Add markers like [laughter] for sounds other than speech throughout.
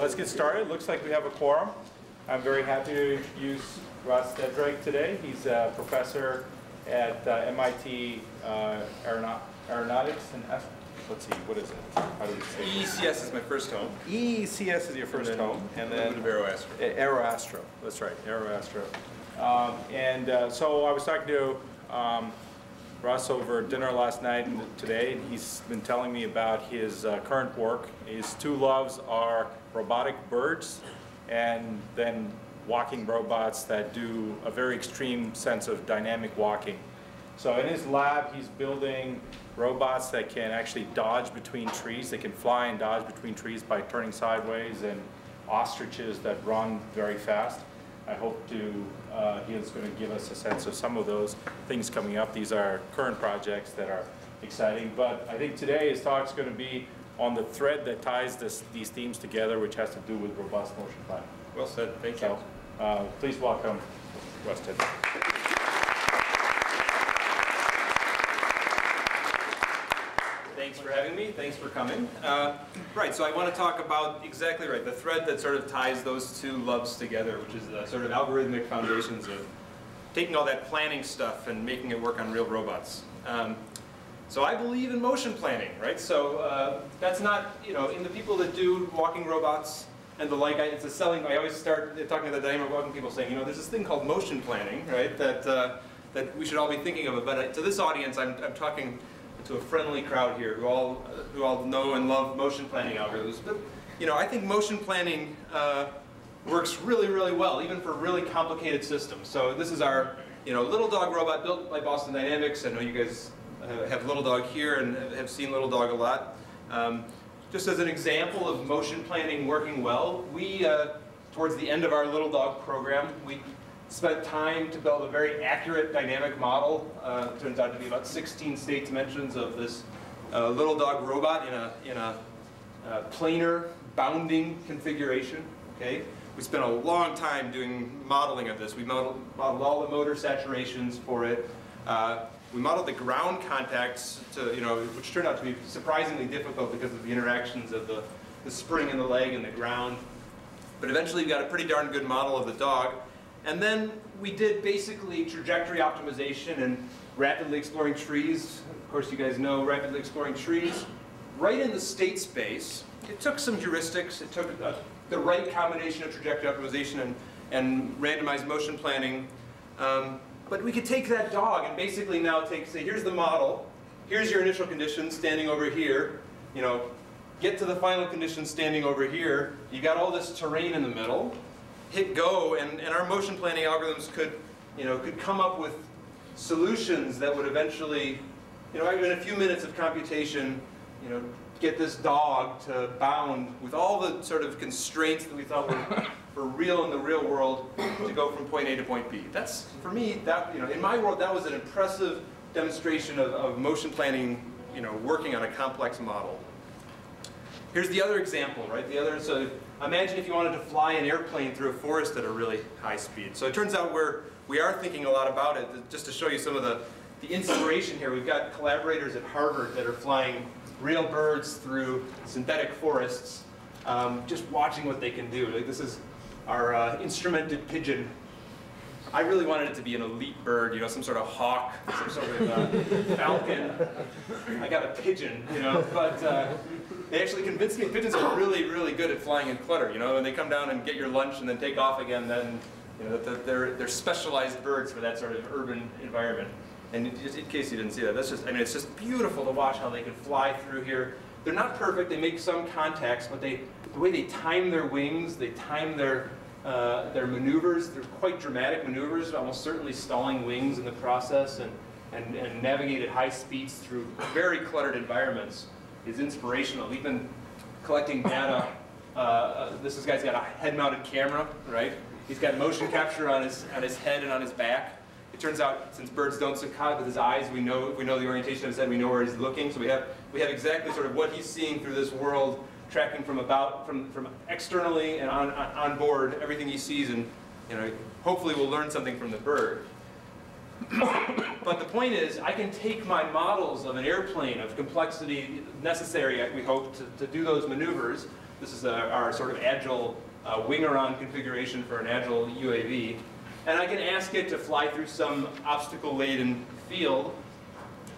let's get started. Looks like we have a quorum. I'm very happy to introduce Russ Tedrake today. He's a professor at uh, MIT uh, Aeronaut Aeronautics and Ast- let's see, what is it? How do we say? ECS is my first home. ECS is your first And then home, and then little bit of Aeroastro. Aeroastro. That's right, Aeroastro. Um, and uh, so I was talking to um, Russ over dinner last night and today, and he's been telling me about his uh, current work. His two loves are robotic birds and then walking robots that do a very extreme sense of dynamic walking. So in his lab, he's building robots that can actually dodge between trees. They can fly and dodge between trees by turning sideways and ostriches that run very fast. I hope to, uh, he is going to give us a sense of some of those things coming up. These are current projects that are exciting, but I think today his talk is going to be on the thread that ties this, these themes together, which has to do with robust motion planning. Well said, thank you. Uh, please welcome Weston. Thanks for having me, thanks for coming. Uh, Right, so I want to talk about exactly right, the thread that sort of ties those two loves together, which is the sort of algorithmic foundations of taking all that planning stuff and making it work on real robots. Um, So I believe in motion planning, right? So uh, that's not, you know, in the people that do walking robots and the like, I- it's a selling, I always start talking to the dynamic walking people saying, you know, there's this thing called motion planning, right? That, uh, that we should all be thinking of it. But uh, to this audience, I'm, I'm talking to a friendly crowd here who all, who all know and love motion planning algorithms. But, you know, I think motion planning uh, works really, really well, even for really complicated systems. So this is our, you know, Little Dog robot built by Boston Dynamics. I know you guys uh, have Little Dog here and have seen Little Dog a lot. Um, just as an example of motion planning working well, we, uh, towards the end of our Little Dog program, we spent time to build a very accurate dynamic model. Uh, turns out to be about 16 state dimensions of this uh, Little Dog robot in a, in a uh, planar bounding configuration. Okay, we spent a long time doing modeling of this. We modeled, modeled all the motor saturations for it. Uh, we modeled the ground contacts to, you know, which turned out to be surprisingly difficult because of the interactions of the, the spring in the leg and the ground. But eventually we got a pretty darn good model of the dog. And then we did basically trajectory optimization and rapidly exploring trees. Of course, you guys know rapidly exploring trees. Right in the state space, it took some heuristics. It took uh, the right combination of trajectory optimization and, and randomized motion planning. Um, but we could take that dog and basically now take, say, here's the model. Here's your initial condition standing over here. You know, get to the final condition standing over here. You got all this terrain in the middle hit go, and, and our motion planning algorithms could, you know, could come up with solutions that would eventually, you know, in a few minutes of computation, you know, get this dog to bound with all the sort of constraints that we thought were, [laughs] were real in the real world to go from point A to point B. That's, for me, that, you know, in my world, that was an impressive demonstration of, of motion planning, you know, working on a complex model. Here's the other example, right? The other, so imagine if you wanted to fly an airplane through a forest at a really high speed. So it turns out we're, we are thinking a lot about it. Just to show you some of the, the inspiration here, we've got collaborators at Harvard that are flying real birds through synthetic forests, um, just watching what they can do. Like this is our uh, instrumented pigeon. I really wanted it to be an elite bird, you know, some sort of hawk, some sort of uh, falcon. I got a pigeon, you know, but uh, they actually convinced me pigeons are really, really good at flying in clutter. You know, when they come down and get your lunch and then take off again, then you know they're they're specialized birds for that sort of urban environment. And just in case you didn't see that, that's just I mean it's just beautiful to watch how they can fly through here. They're not perfect. They make some contacts, but they the way they time their wings, they time their uh, their maneuvers. They're quite dramatic maneuvers, almost certainly stalling wings in the process, and and, and navigate at high speeds through very cluttered environments is inspirational. We've been collecting data. Uh, uh, this guy's got a head-mounted camera, right? He's got motion capture on his on his head and on his back. It turns out, since birds don't saccade with his eyes, we know we know the orientation of his head. We know where he's looking. So we have we have exactly sort of what he's seeing through this world, tracking from about from from externally and on on, on board everything he sees, and you know hopefully we'll learn something from the bird. But the point is, I can take my models of an airplane of complexity necessary, we hope, to, to do those maneuvers, This is our, our sort of agile uh, wing-around configuration for an agile UAV. And I can ask it to fly through some obstacle-laden field,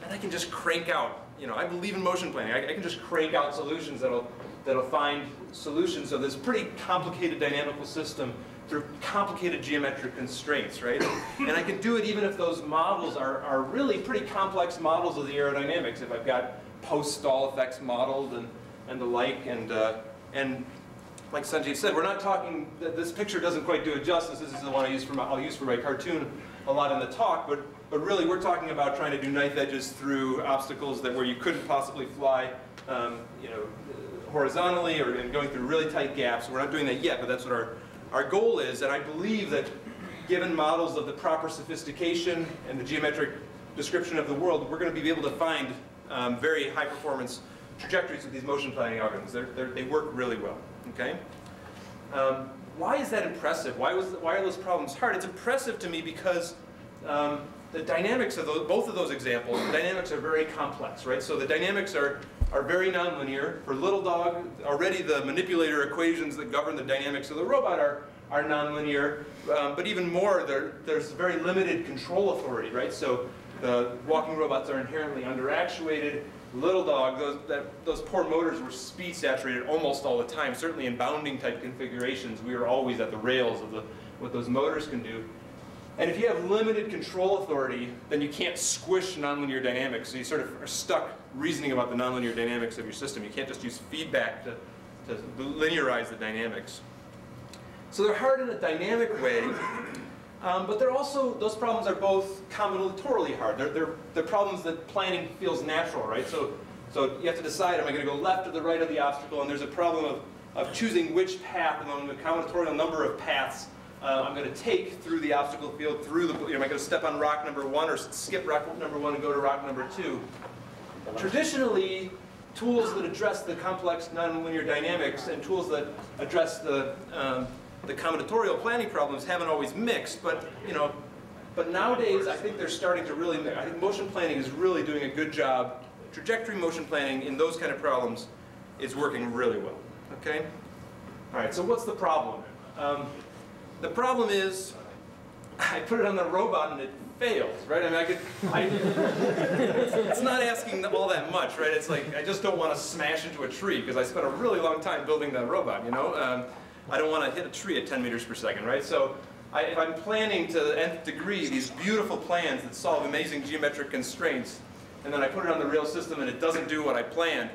and I can just crank out, you know, I believe in motion planning. I, I can just crank out solutions that'll, that'll find solutions of this pretty complicated dynamical system through complicated geometric constraints, right? And I can do it even if those models are, are really pretty complex models of the aerodynamics. If I've got post-stall effects modeled and, and the like, and, uh, and like Sanjeev said, we're not talking, th- this picture doesn't quite do it justice. This is the one I use for my, I'll use for my cartoon a lot in the talk, but, but really we're talking about trying to do knife edges through obstacles that where you couldn't possibly fly, um, you know, horizontally or and going through really tight gaps. We're not doing that yet, but that's what our, our goal is, and I believe that given models of the proper sophistication and the geometric description of the world, we're going to be able to find um, very high performance trajectories with these motion planning algorithms. They're, they're, they work really well, okay? Um, why is that impressive? Why, was, why are those problems hard? It's impressive to me because um, the dynamics of those, both of those examples, the dynamics are very complex, right? So the dynamics are, are very nonlinear. For Little Dog, already the manipulator equations that govern the dynamics of the robot are, are nonlinear. Um, but even more, there's very limited control authority, right? So the walking robots are inherently underactuated. Little Dog, those, that, those poor motors were speed saturated almost all the time. Certainly in bounding type configurations, we were always at the rails of the, what those motors can do. And if you have limited control authority, then you can't squish nonlinear dynamics. So you sort of are stuck reasoning about the nonlinear dynamics of your system. You can't just use feedback to, to linearize the dynamics. So they're hard in a dynamic way, um, but they're also, those problems are both combinatorially hard. They're, they're, they're problems that planning feels natural, right? So, so you have to decide, am I going to go left or the right of the obstacle? And there's a problem of, of choosing which path among the combinatorial number of paths uh, I'm going to take through the obstacle field, through the, you know, am I going to step on rock number one or skip rock number one and go to rock number two? Traditionally, tools that address the complex nonlinear dynamics and tools that address the, um, the combinatorial planning problems haven't always mixed, but, you know, but nowadays I think they're starting to really, I think motion planning is really doing a good job. Trajectory motion planning in those kind of problems is working really well, okay? All right, so what's the problem? Um, the problem is, I put it on the robot and it fails, right? I mean, I could, I, it's not asking all that much, right? It's like, I just don't want to smash into a tree because I spent a really long time building that robot, you know? Um, I don't want to hit a tree at 10 meters per second, right? So I, if I'm planning to the nth degree these beautiful plans that solve amazing geometric constraints, and then I put it on the real system and it doesn't do what I planned,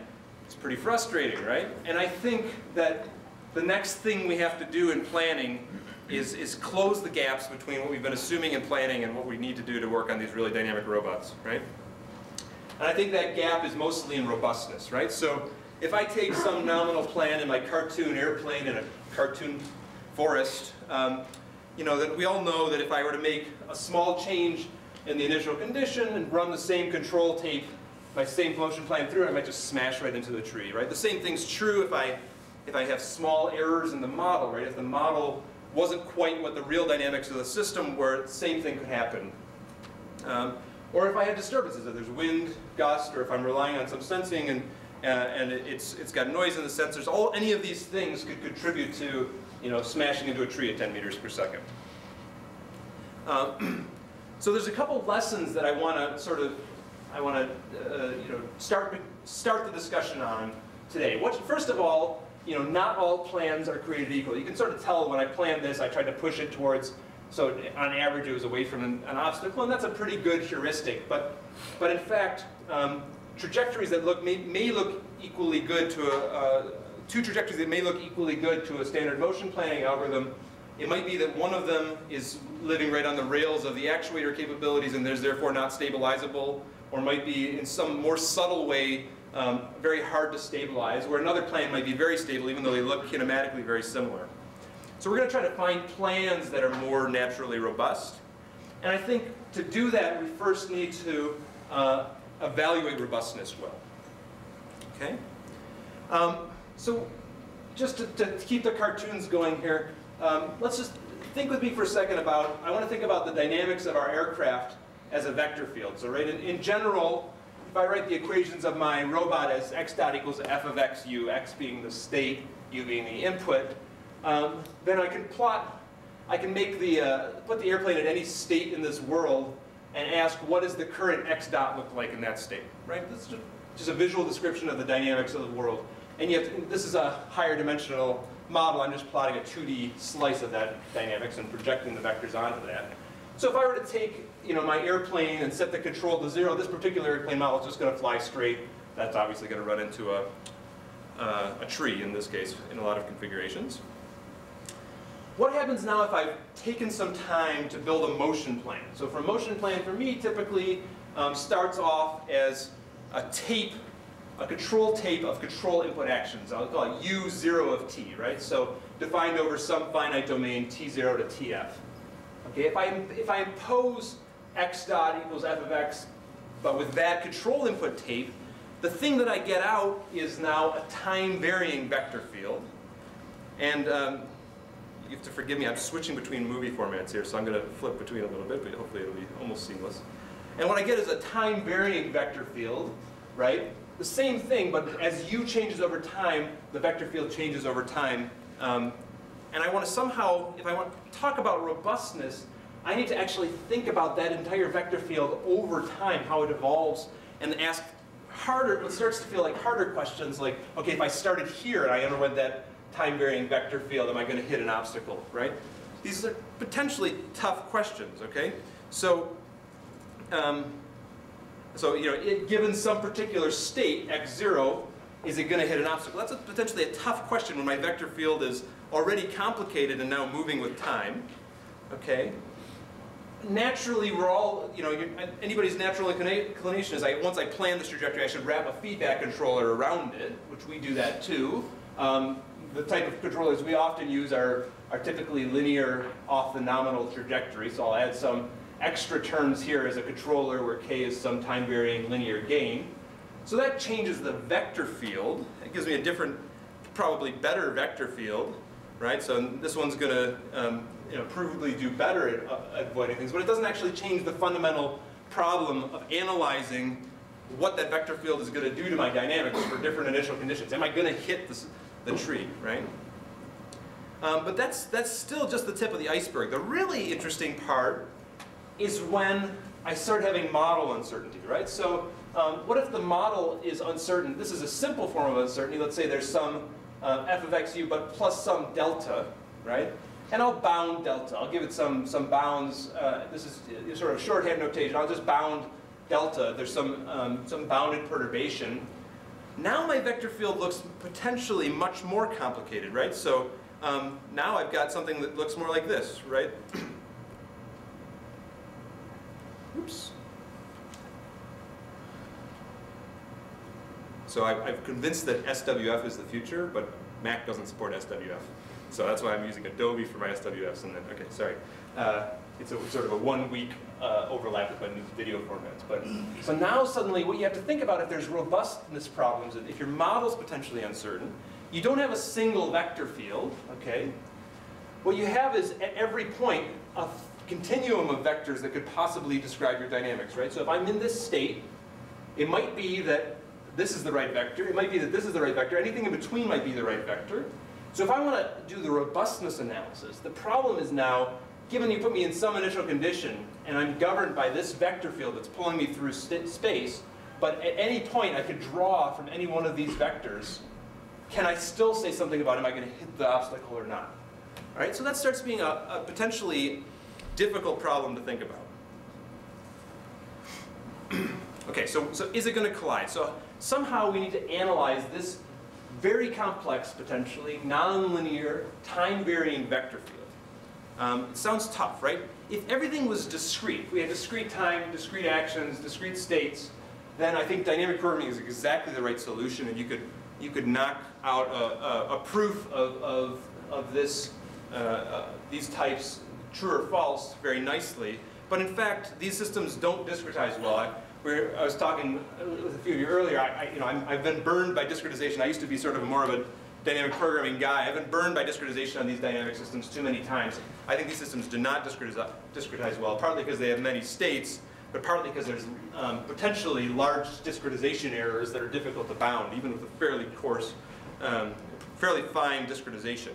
it's pretty frustrating, right? And I think that the next thing we have to do in planning is, is close the gaps between what we've been assuming and planning and what we need to do to work on these really dynamic robots, right? And I think that gap is mostly in robustness, right? So if I take some nominal plan in my cartoon airplane in a cartoon forest, um, you know, that we all know that if I were to make a small change in the initial condition and run the same control tape, my same motion plan through, I might just smash right into the tree, right? The same thing's true if I, if I have small errors in the model, right? If the model wasn't quite what the real dynamics of the system were, the same thing could happen. Um, or if I had disturbances, if there's wind, gust, or if I'm relying on some sensing and, uh, and it's, it's got noise in the sensors, all, any of these things could contribute to you know, smashing into a tree at 10 meters per second. Um, [clears throat] so there's a couple lessons that I want to sort of, I want to uh, you know, start, start the discussion on today. What, first of all, you know, not all plans are created equal. You can sort of tell when I planned this, I tried to push it towards, so on average it was away from an, an obstacle, and that's a pretty good heuristic. But, but in fact, um, trajectories that look may, may look equally good to a, uh, two trajectories that may look equally good to a standard motion planning algorithm, it might be that one of them is living right on the rails of the actuator capabilities and there's therefore not stabilizable, or might be in some more subtle way um, very hard to stabilize, where another plan might be very stable even though they look kinematically very similar. So we're going to try to find plans that are more naturally robust. And I think to do that, we first need to uh, evaluate robustness well. Okay? Um, so just to, to, keep the cartoons going here, um, let's just think with me for a second about, I want to think about the dynamics of our aircraft as a vector field. So right, in, in general, if I write the equations of my robot as x dot equals f of x u, x being the state, u being the input, um, then I can plot, I can make the, uh, put the airplane at any state in this world and ask what does the current x dot look like in that state, right? This is just, a visual description of the dynamics of the world. And to, this is a higher dimensional model. I'm just plotting a 2D slice of that dynamics and projecting the vectors onto that. So if I were to take you know, my airplane and set the control to zero, this particular airplane model is just going to fly straight. That's obviously going to run into a, uh, a tree in this case in a lot of configurations. What happens now if I've taken some time to build a motion plan? So for a motion plan for me typically um, starts off as a tape, a control tape of control input actions. I'll call it U0 of t, right? So defined over some finite domain t0 to tf. Okay, if I, if I impose x dot equals f of x, but with that control input tape, the thing that I get out is now a time varying vector field. And um, you have to forgive me, I'm switching between movie formats here, so I'm going to flip between a little bit, but hopefully it'll be almost seamless. And what I get is a time varying vector field, right? The same thing, but as u changes over time, the vector field changes over time. Um, and I want to somehow, if I want to talk about robustness, I need to actually think about that entire vector field over time, how it evolves, and ask harder, it starts to feel like harder questions like, okay, if I started here and I underwent that time varying vector field, am I going to hit an obstacle, right? These are potentially tough questions, okay? So, um, so you know, it, given some particular state, x0, is it going to hit an obstacle? That's a, potentially a tough question when my vector field is already complicated and now moving with time, okay? Naturally, we're all, you know, anybody's natural inclination is I, once I plan this trajectory, I should wrap a feedback controller around it, which we do that too. Um, the type of controllers we often use are, are typically linear off the nominal trajectory, so I'll add some extra terms here as a controller where k is some time varying linear gain. So that changes the vector field. It gives me a different, probably better vector field right? So this one's going to um, you know, provably do better at, uh, avoiding things, but it doesn't actually change the fundamental problem of analyzing what that vector field is going to do to my dynamics for different initial conditions. Am I going to hit this, the tree, right? Um, but that's, that's still just the tip of the iceberg. The really interesting part is when I start having model uncertainty, right? So um, what if the model is uncertain? This is a simple form of uncertainty. Let's say there's some uh, f of xu, but plus some delta, right? And I'll bound delta. I'll give it some, some bounds. Uh, this is sort of shorthand notation. I'll just bound delta. There's some, um, some bounded perturbation. Now my vector field looks potentially much more complicated, right? So um, now I've got something that looks more like this, right? [clears throat] Oops. So I've, I've convinced that SWF is the future, but Mac doesn't support SWF. So that's why I'm using Adobe for my SWFs. And then, okay, sorry. Uh, it's a, sort of a one-week uh, overlap with my new video formats. But so now suddenly, what you have to think about if there's robustness problems, if your model's potentially uncertain, you don't have a single vector field. Okay. What you have is at every point a continuum of vectors that could possibly describe your dynamics, right? So if I'm in this state, it might be that this is the right vector. It might be that this is the right vector. Anything in between might be the right vector. So if I want to do the robustness analysis, the problem is now, given you put me in some initial condition, and I'm governed by this vector field that's pulling me through space, but at any point I could draw from any one of these vectors, can I still say something about am I going to hit the obstacle or not? All right, so that starts being a, a potentially difficult problem to think about. Okay, so, so is it going to collide? So somehow we need to analyze this very complex, potentially, nonlinear, time-varying vector field. Um, it sounds tough, right? If everything was discrete, we had discrete time, discrete actions, discrete states, then I think dynamic programming is exactly the right solution, and you could you could knock out a, a, a proof of, of, of this uh, uh, these types true or false very nicely. But in fact, these systems don't discretize well. Where I was talking with a few of you earlier, I, I you know, i have been burned by discretization. I used to be sort of more of a dynamic programming guy. I've been burned by discretization on these dynamic systems too many times. I think these systems do not discretize, discretize well, partly because they have many states, but partly because there's um, potentially large discretization errors that are difficult to bound, even with a fairly coarse um, fairly fine discretization.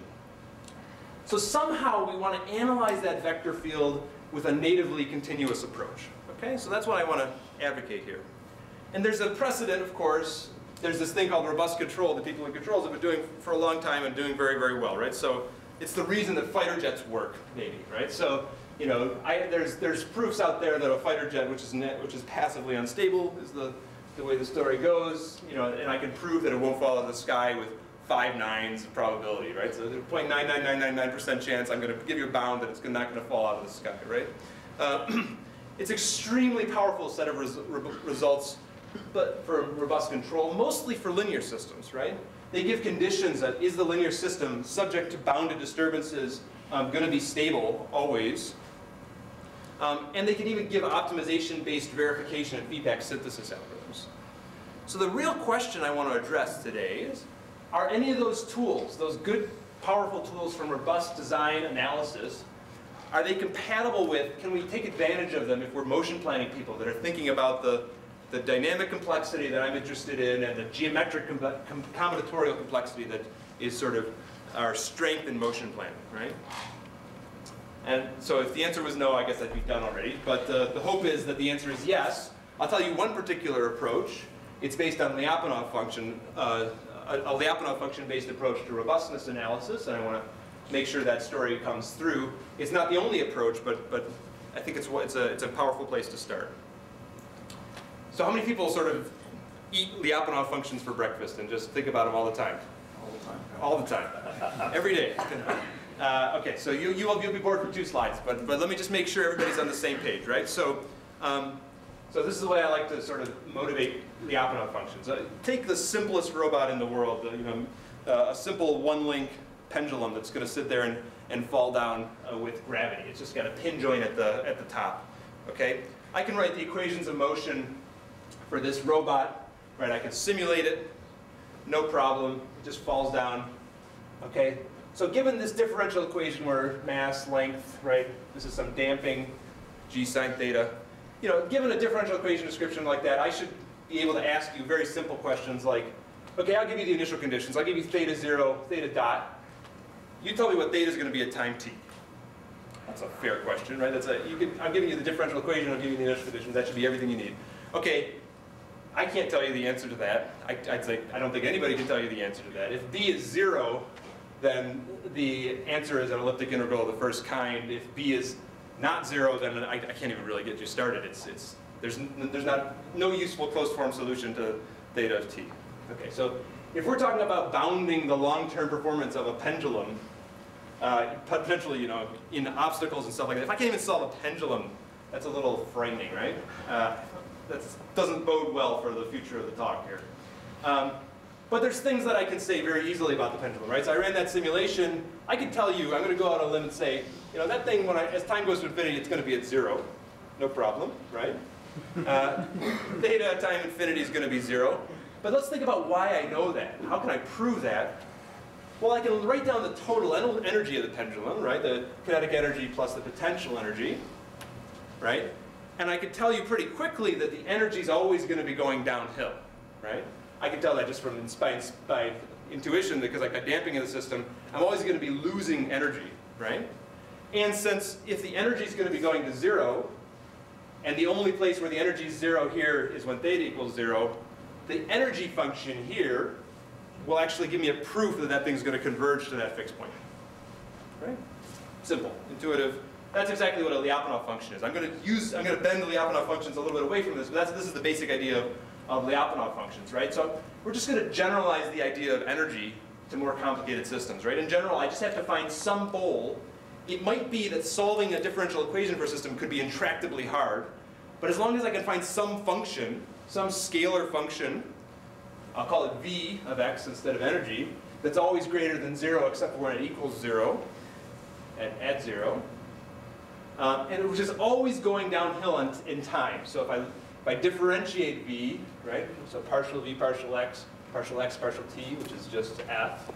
So somehow we want to analyze that vector field with a natively continuous approach. Okay, so that's what I want to advocate here. And there's a precedent, of course. There's this thing called robust control that people in controls have been doing for a long time and doing very, very well, right? So it's the reason that fighter jets work, maybe, right? So you know, I, there's there's proofs out there that a fighter jet, which is net, which is passively unstable, is the the way the story goes. You know, and I can prove that it won't fall out of the sky with five nines of probability, right? So there's 0.99999% chance I'm going to give you a bound that it's not going to fall out of the sky, right? Uh, [clears throat] it's extremely powerful set of res results, but for robust control, mostly for linear systems, right? They give conditions that is the linear system subject to bounded disturbances um, going to be stable always? Um, and they can even give optimization-based verification and feedback synthesis algorithms. So the real question I want to address today is, are any of those tools, those good, powerful tools from robust design analysis, are they compatible with, can we take advantage of them if we're motion planning people that are thinking about the, the dynamic complexity that I'm interested in and the geometric com com combinatorial complexity that is sort of our strength in motion planning, right? And so if the answer was no, I guess I'd be done already. But uh, the hope is that the answer is yes. I'll tell you one particular approach. It's based on Lyapunov function, uh, a, a Lyapunov function-based approach to robustness analysis, and I want to make sure that story comes through. It's not the only approach, but, but I think it's, it's, a, it's a powerful place to start. So how many people sort of eat Lyapunov functions for breakfast and just think about them all the time? All the time. All the time. Every day. Uh, okay, so you, you will, you'll be bored for two slides, but, but let me just make sure everybody's on the same page, right? So, um, so this is the way I like to sort of motivate Lyapunov functions. Uh, take the simplest robot in the world, uh, you know, uh, a simple one-link pendulum that's going to sit there and, and fall down uh, with gravity. It's just got a pin joint at the, at the top, okay? I can write the equations of motion for this robot, right? I can simulate it, no problem. It just falls down, okay? So given this differential equation where mass, length, right, this is some damping, g sine theta, you know, given a differential equation description like that, I should be able to ask you very simple questions like, okay, I'll give you the initial conditions. I'll give you theta 0, theta dot. You tell me what theta is going to be at time t. That's a fair question, right? That's a, you can, I'm giving you the differential equation, I'm giving you the initial conditions. That should be everything you need. Okay, I can't tell you the answer to that. I, would say, I don't think anybody can tell you the answer to that. If b is 0, then the answer is an elliptic integral of the first kind. If b is not zero, then I, I can't even really get you started. It's, it's, there's, there's not, no useful closed form solution to theta of t. Okay, so if we're talking about bounding the long-term performance of a pendulum, uh, potentially, you know, in obstacles and stuff like that, if I can't even solve a pendulum, that's a little frightening, right? Uh, that doesn't bode well for the future of the talk here. Um, but there's things that I can say very easily about the pendulum, right? So I ran that simulation. I can tell you, I'm going to go out on a limb and say, you know, that thing, when I, as time goes to infinity, it's going to be at zero. No problem, right? Uh, theta time infinity is going to be zero. But let's think about why I know that. How can I prove that? Well, I can write down the total energy of the pendulum, right? The kinetic energy plus the potential energy, right? And I can tell you pretty quickly that the energy is always going to be going downhill, right? I can tell that just from by, by intuition because I've got damping in the system. I'm always going to be losing energy, right? And since if the energy is going to be going to zero, and the only place where the energy is zero here is when theta equals zero, the energy function here will actually give me a proof that that thing's going to converge to that fixed point. Right? Simple, intuitive. That's exactly what a Lyapunov function is. I'm going to use, I'm going to bend the Lyapunov functions a little bit away from this, but that's, this is the basic idea of of Lyapunov functions, right? So we're just going to generalize the idea of energy to more complicated systems, right? In general, I just have to find some bowl. It might be that solving a differential equation for a system could be intractably hard, but as long as I can find some function, some scalar function, I'll call it v of x instead of energy, that's always greater than zero except for when it equals zero, at, at zero, uh, and which is always going downhill in, in time. So if I if I differentiate v, right, so partial v partial x, partial x partial t, which is just f,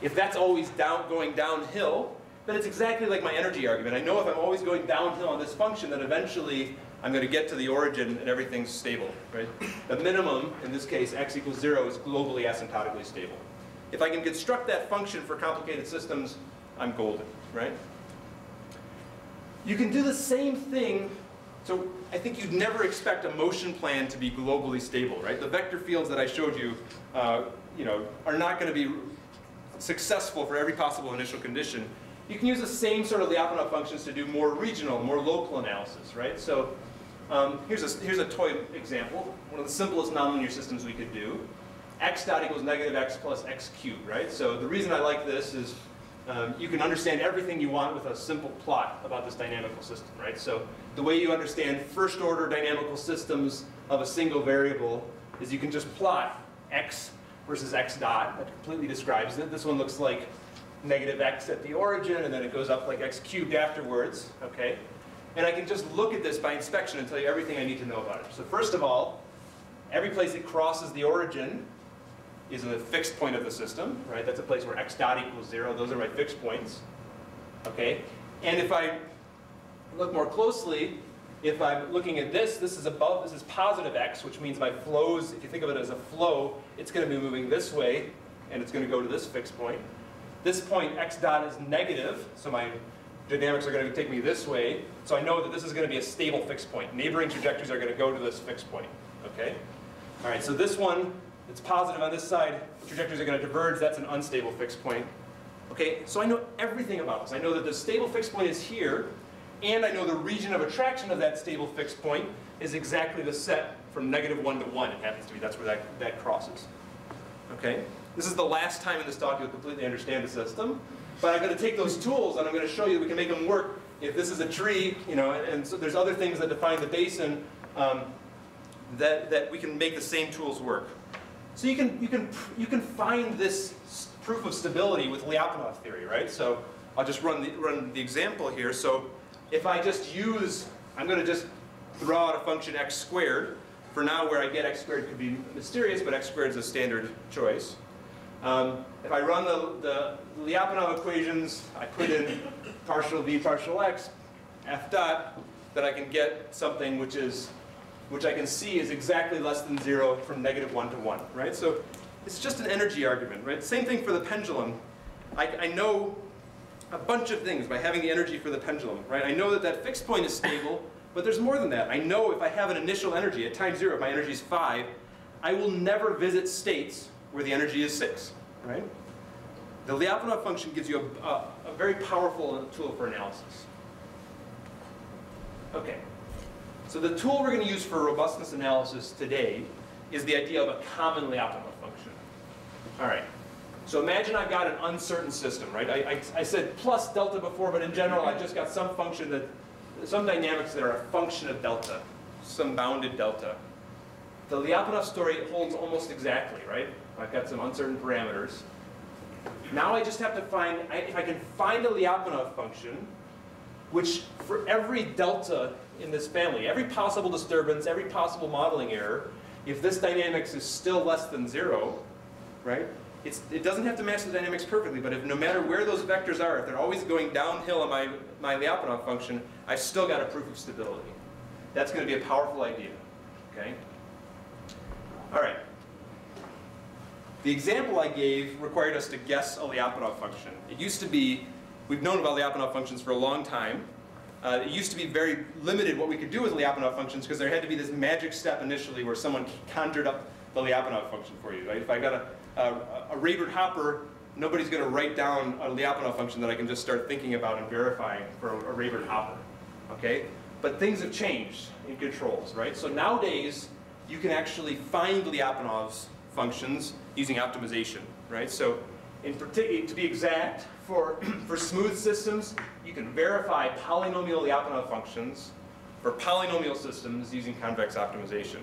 if that's always down, going downhill, then it's exactly like my energy argument. I know if I'm always going downhill on this function, then eventually I'm going to get to the origin and everything's stable, right? The minimum, in this case, x equals zero, is globally asymptotically stable. if I can construct that function for complicated systems, I'm golden, right? You can do the same thing, so I think you'd never expect a motion plan to be globally stable, right? The vector fields that I showed you, uh, you know, are not going to be successful for every possible initial condition. You can use the same sort of Lyapunov functions to do more regional, more local analysis, right? So um, here's, a, here's a toy example, one of the simplest nonlinear systems we could do. x dot equals negative x plus x cubed, right? So the reason I like this is um, you can understand everything you want with a simple plot about this dynamical system, right? So the way you understand first order dynamical systems of a single variable is you can just plot x versus x dot. That completely describes it. This one looks like negative x at the origin, and then it goes up like x cubed afterwards, okay? And I can just look at this by inspection and tell you everything I need to know about it. So first of all, every place it crosses the origin is a fixed point of the system, right? That's a place where x dot equals zero. Those are my fixed points, okay? And if I look more closely, if I'm looking at this, this is above, this is positive x, which means my flows, if you think of it as a flow, it's going to be moving this way, and it's going to go to this fixed point. This point, x dot is negative, so my dynamics are going to take me this way, so I know that this is going to be a stable fixed point. Neighboring trajectories are going to go to this fixed point, okay? All right, so this one, it's positive on this side, trajectories are going to diverge, that's an unstable fixed point. Okay, so I know everything about this. I know that the stable fixed point is here, and I know the region of attraction of that stable fixed point is exactly the set from negative 1 to 1. It happens to be, that's where that, that crosses. Okay? This is the last time in this talk you'll completely understand the system. But I'm going to take those tools and I'm going to show you that we can make them work if this is a tree, you know, and, and so there's other things that define the basin um, that, that we can make the same tools work. So you can, you can, you can find this proof of stability with Lyapunov theory, right? So I'll just run the, run the example here. So if I just use, I'm going to just throw out a function x squared. For now, where I get x squared could be mysterious, but x squared is a standard choice. Um, if I run the, the Lyapunov equations, I put in [laughs] partial v partial x, f dot, then I can get something which is, which I can see is exactly less than zero from negative one to one, right? So it's just an energy argument, right? Same thing for the pendulum. I, I know a bunch of things by having the energy for the pendulum, right? I know that that fixed point is stable, but there's more than that. I know if I have an initial energy at time zero, if my energy is five, I will never visit states where the energy is six, right? The Lyapunov function gives you a, a, a very powerful tool for analysis. Okay, so the tool we're going to use for robustness analysis today is the idea of a common Lyapunov function. All right, so imagine I've got an uncertain system, right? I, I, I, said plus delta before, but in general I just got some function that, some dynamics that are a function of delta, some bounded delta. The Lyapunov story holds almost exactly, right? I've got some uncertain parameters. Now I just have to find, if I can find a Lyapunov function, which for every delta in this family, every possible disturbance, every possible modeling error, if this dynamics is still less than zero, right? It's, it doesn't have to match the dynamics perfectly, but if no matter where those vectors are, if they're always going downhill on my, my Lyapunov function, I've still got a proof of stability. That's going to be a powerful idea, okay? All right. The example I gave required us to guess a Lyapunov function. It used to be, we've known about Lyapunov functions for a long time. Uh, it used to be very limited what we could do with Lyapunov functions because there had to be this magic step initially where someone conjured up the Lyapunov function for you. Right? If I got a, a, a Hopper, nobody's going to write down a Lyapunov function that I can just start thinking about and verifying for a, a Hopper. Okay? But things have changed in controls, right? So nowadays, you can actually find Lyapunovs functions using optimization, right? So in to be exact, for, [clears throat] for smooth systems, you can verify polynomial Lyapunov functions for polynomial systems using convex optimization.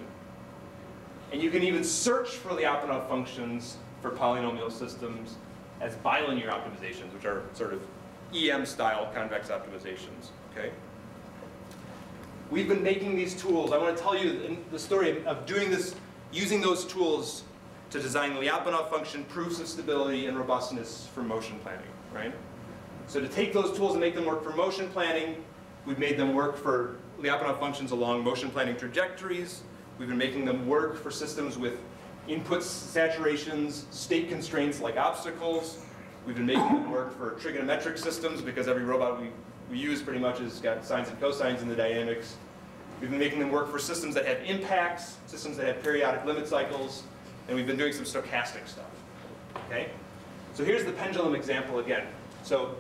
And you can even search for Lyapunov functions for polynomial systems as bilinear optimizations, which are sort of EM-style convex optimizations, okay? We've been making these tools. I want to tell you the story of doing this, using those tools to design Lyapunov function proofs of stability and robustness for motion planning, right? So to take those tools and make them work for motion planning, we've made them work for Lyapunov functions along motion planning trajectories. We've been making them work for systems with inputs, saturations, state constraints like obstacles. We've been making them work for trigonometric systems because every robot we, we use pretty much has got sines and cosines in the dynamics. We've been making them work for systems that have impacts, systems that have periodic limit cycles, and we've been doing some stochastic stuff. Okay? So here's the pendulum example again. So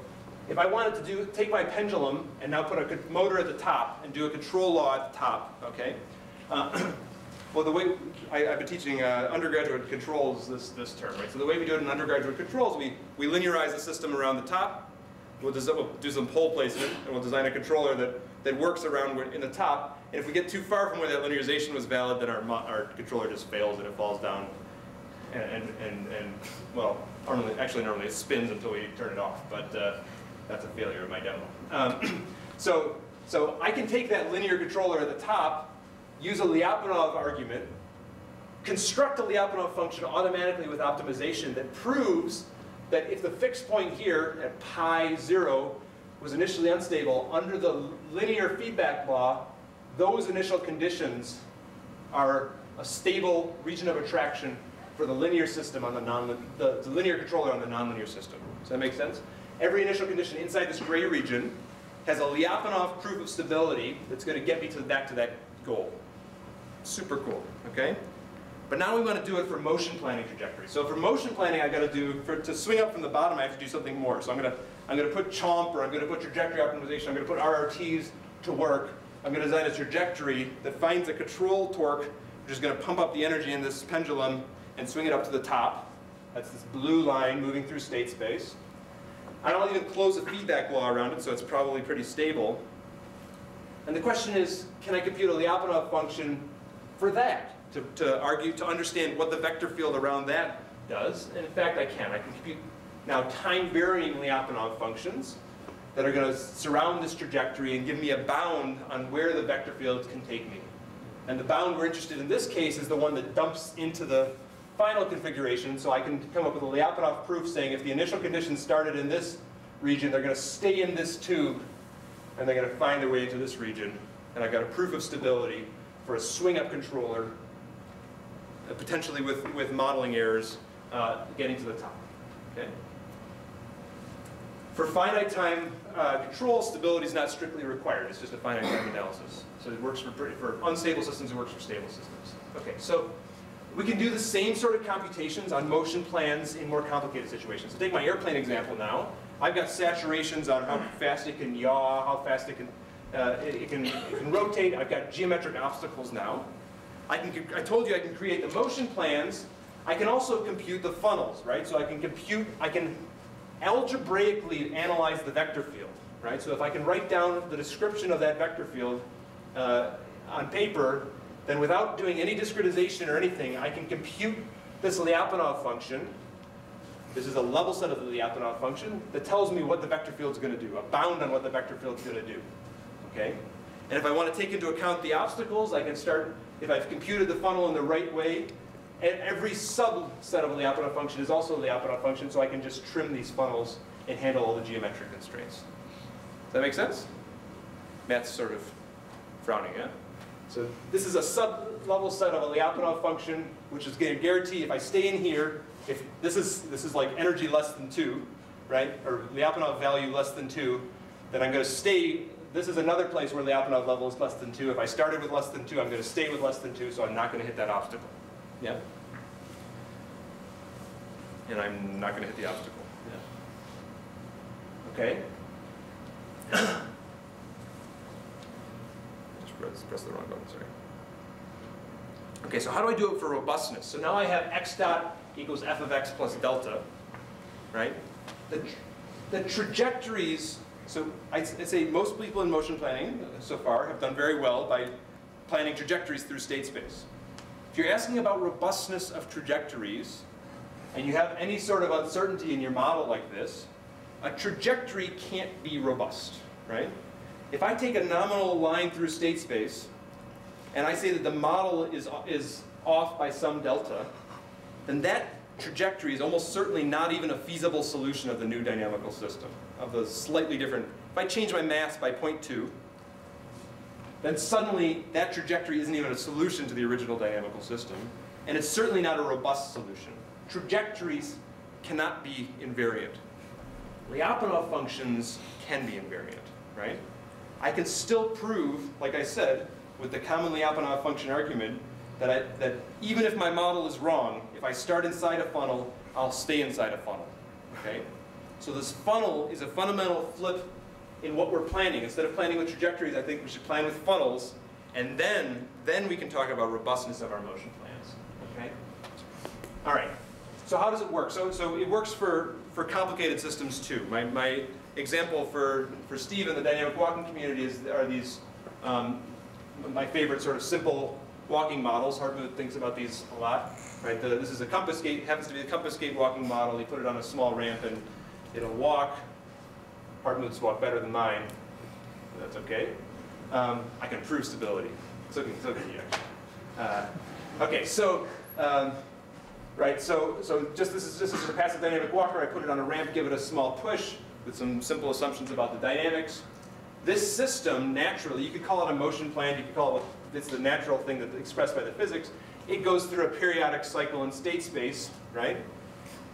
if I wanted to do, take my pendulum and now put a motor at the top and do a control law at the top, okay? Uh, [clears throat] well, the way, I, I've been teaching uh, undergraduate controls this, this term, right? So the way we do it in undergraduate controls, we, we linearize the system around the top, we'll, we'll do some pole placement, and we'll design a controller that, that works around in the top, and if we get too far from where that linearization was valid, then our, our controller just fails and it falls down and, and, and, and, well, normally, actually normally it spins until we turn it off, but uh, that's a failure of my demo. Um, [clears throat] so, so I can take that linear controller at the top, use a Lyapunov argument, construct a Lyapunov function automatically with optimization that proves that if the fixed point here at pi zero was initially unstable, under the linear feedback law, those initial conditions are a stable region of attraction for the linear system on the non the, the linear controller on the nonlinear system. Does that make sense? Every initial condition inside this gray region has a Lyapunov proof of stability that's going to get me to back to that goal. Super cool, okay? But now we want to do it for motion planning trajectory. So for motion planning, I've got to do for to swing up from the bottom, I have to do something more. So I'm going to I'm going to put chomp or I'm going to put trajectory optimization. I'm going to put RRTs to work. I'm going to design a trajectory that finds a control torque, which is going to pump up the energy in this pendulum and swing it up to the top. That's this blue line moving through state space. I don't even close a feedback law around it, so it's probably pretty stable. And the question is, can I compute a Lyapunov function for that? To, to argue, to understand what the vector field around that does. And in fact, I can. I can compute now time-varying Lyapunov functions that are going to surround this trajectory and give me a bound on where the vector fields can take me. And the bound we're interested in this case is the one that dumps into the final configuration, so I can come up with a Lyapunov proof saying if the initial conditions started in this region, they're going to stay in this tube, and they're going to find their way into this region. And I've got a proof of stability for a swing-up controller, uh, potentially with, with modeling errors, uh, getting to the top. Okay? For finite time uh, control, stability is not strictly required. It's just a finite time analysis. So it works for, for unstable systems, it works for stable systems. Okay, so we can do the same sort of computations on motion plans in more complicated situations. So take my airplane example now. I've got saturations on how fast it can yaw, how fast it can, uh, it, it can, it can rotate. I've got geometric obstacles now. I, can, I told you I can create the motion plans. I can also compute the funnels, right? So I can compute, I can algebraically analyze the vector field, right? So if I can write down the description of that vector field uh, on paper, then without doing any discretization or anything, I can compute this Lyapunov function. This is a level set of the Lyapunov function that tells me what the vector field is going to do, a bound on what the vector field is going to do. Okay? And if I want to take into account the obstacles, I can start, if I've computed the funnel in the right way, and every subset of a Lyapunov function is also a Lyapunov function, so I can just trim these funnels and handle all the geometric constraints. Does that make sense? Matt's sort of frowning, yeah? So this is a sub-level set of a Lyapunov function, which is going to guarantee if I stay in here, if this is this is like energy less than two, right, or Lyapunov value less than two, then I'm going to stay. This is another place where the Lyapunov level is less than two. If I started with less than two, I'm going to stay with less than two, so I'm not going to hit that obstacle. Yeah. And I'm not going to hit the obstacle. Yeah. Okay. [coughs] Just press, press the wrong button, sorry. Okay, so how do I do it for robustness? So now I have x dot equals f of x plus delta, right? The, the trajectories, so I'd s- I'd say most people in motion planning so far have done very well by planning trajectories through state space. If you're asking about robustness of trajectories, and you have any sort of uncertainty in your model like this, a trajectory can't be robust, right? If I take a nominal line through state space, and I say that the model is, is off by some delta, then that trajectory is almost certainly not even a feasible solution of the new dynamical system, of the slightly different. If I change my mass by 0.2, then suddenly that trajectory isn't even a solution to the original dynamical system. and it's certainly not a robust solution. Trajectories cannot be invariant. Lyapunov functions can be invariant, right? I can still prove, like I said, with the common Lyapunov function argument, that, I, that even if my model is wrong, if I start inside a funnel, I'll stay inside a funnel, okay? So this funnel is a fundamental flip in what we're planning. Instead of planning with trajectories, I think we should plan with funnels, and then, then we can talk about robustness of our motion plans, okay? All right, so how does it work? So, so it works for, for complicated systems too. My, my example for, for Steve and the dynamic walking community is, are these, um, my favorite sort of simple walking models. Hartmut thinks about these a lot, right? The, this is a compass gait, happens to be a compass gait walking model. You put it on a small ramp and it'll walk. Hartmut's walk better than mine. That's okay. Um, I can prove stability. So can, so can you. Uh, okay, so, um, right, so, so just this is just a passive dynamic walker. I put it on a ramp, give it a small push with some simple assumptions about the dynamics. This system, naturally, you could call it a motion plan, you could call it, it's the natural thing that's expressed by the physics. It goes through a periodic cycle in state space, right?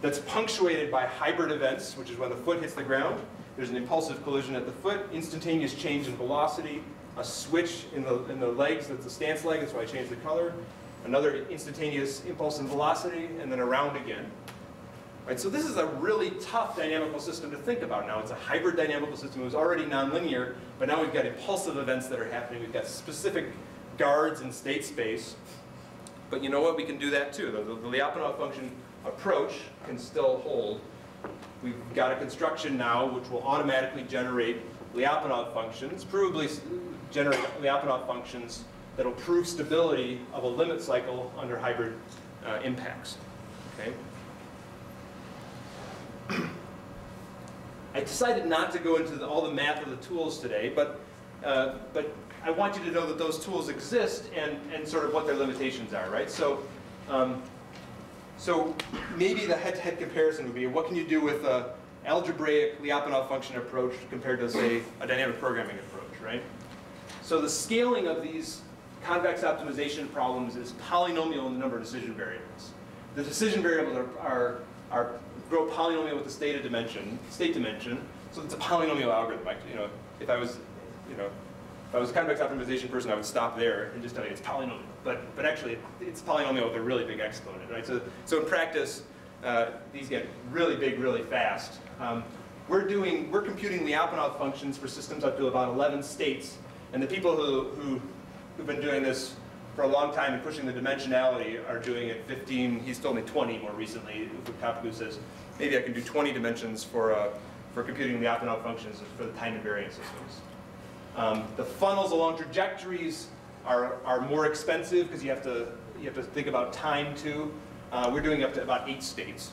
That's punctuated by hybrid events, which is when the foot hits the ground. There's an impulsive collision at the foot, instantaneous change in velocity, a switch in the, in the legs, that's a stance leg, that's why I changed the color, another instantaneous impulse in velocity, and then around again. Right, so this is a really tough dynamical system to think about now. It's a hybrid dynamical system. It was already nonlinear, but now we've got impulsive events that are happening. We've got specific guards in state space. But you know what? We can do that too. The, the, the Lyapunov function approach can still hold. We've got a construction now which will automatically generate Lyapunov functions, provably generate Lyapunov functions that'll prove stability of a limit cycle under hybrid uh, impacts. Okay? I decided not to go into the, all the math of the tools today, but, uh, but I want you to know that those tools exist and, and sort of what their limitations are, right? So, um, so maybe the head-to-head -head comparison would be what can you do with an algebraic Lyapunov function approach compared to, say, a dynamic programming approach, right? So the scaling of these convex optimization problems is polynomial in the number of decision variables. The decision variables are, are, are grow polynomial with the state dimension, state dimension. So it's a polynomial algorithm. You know, if I was, you know, if I was a convex optimization person, I would stop there and just tell you it's polynomial. But but actually, it's polynomial with a really big exponent, right? So so in practice, uh, these get really big, really fast. Um, we're doing we're computing the Lyapunov functions for systems up to about 11 states, and the people who who who've been doing this for a long time and pushing the dimensionality are doing it 15, he's told me 20 more recently, Kapagu says, maybe I can do 20 dimensions for, uh, for computing the Lyapunov functions for the time invariant systems. Um, the funnels along trajectories are, are more expensive because you have to you have to think about time too. Uh, we're doing up to about eight states.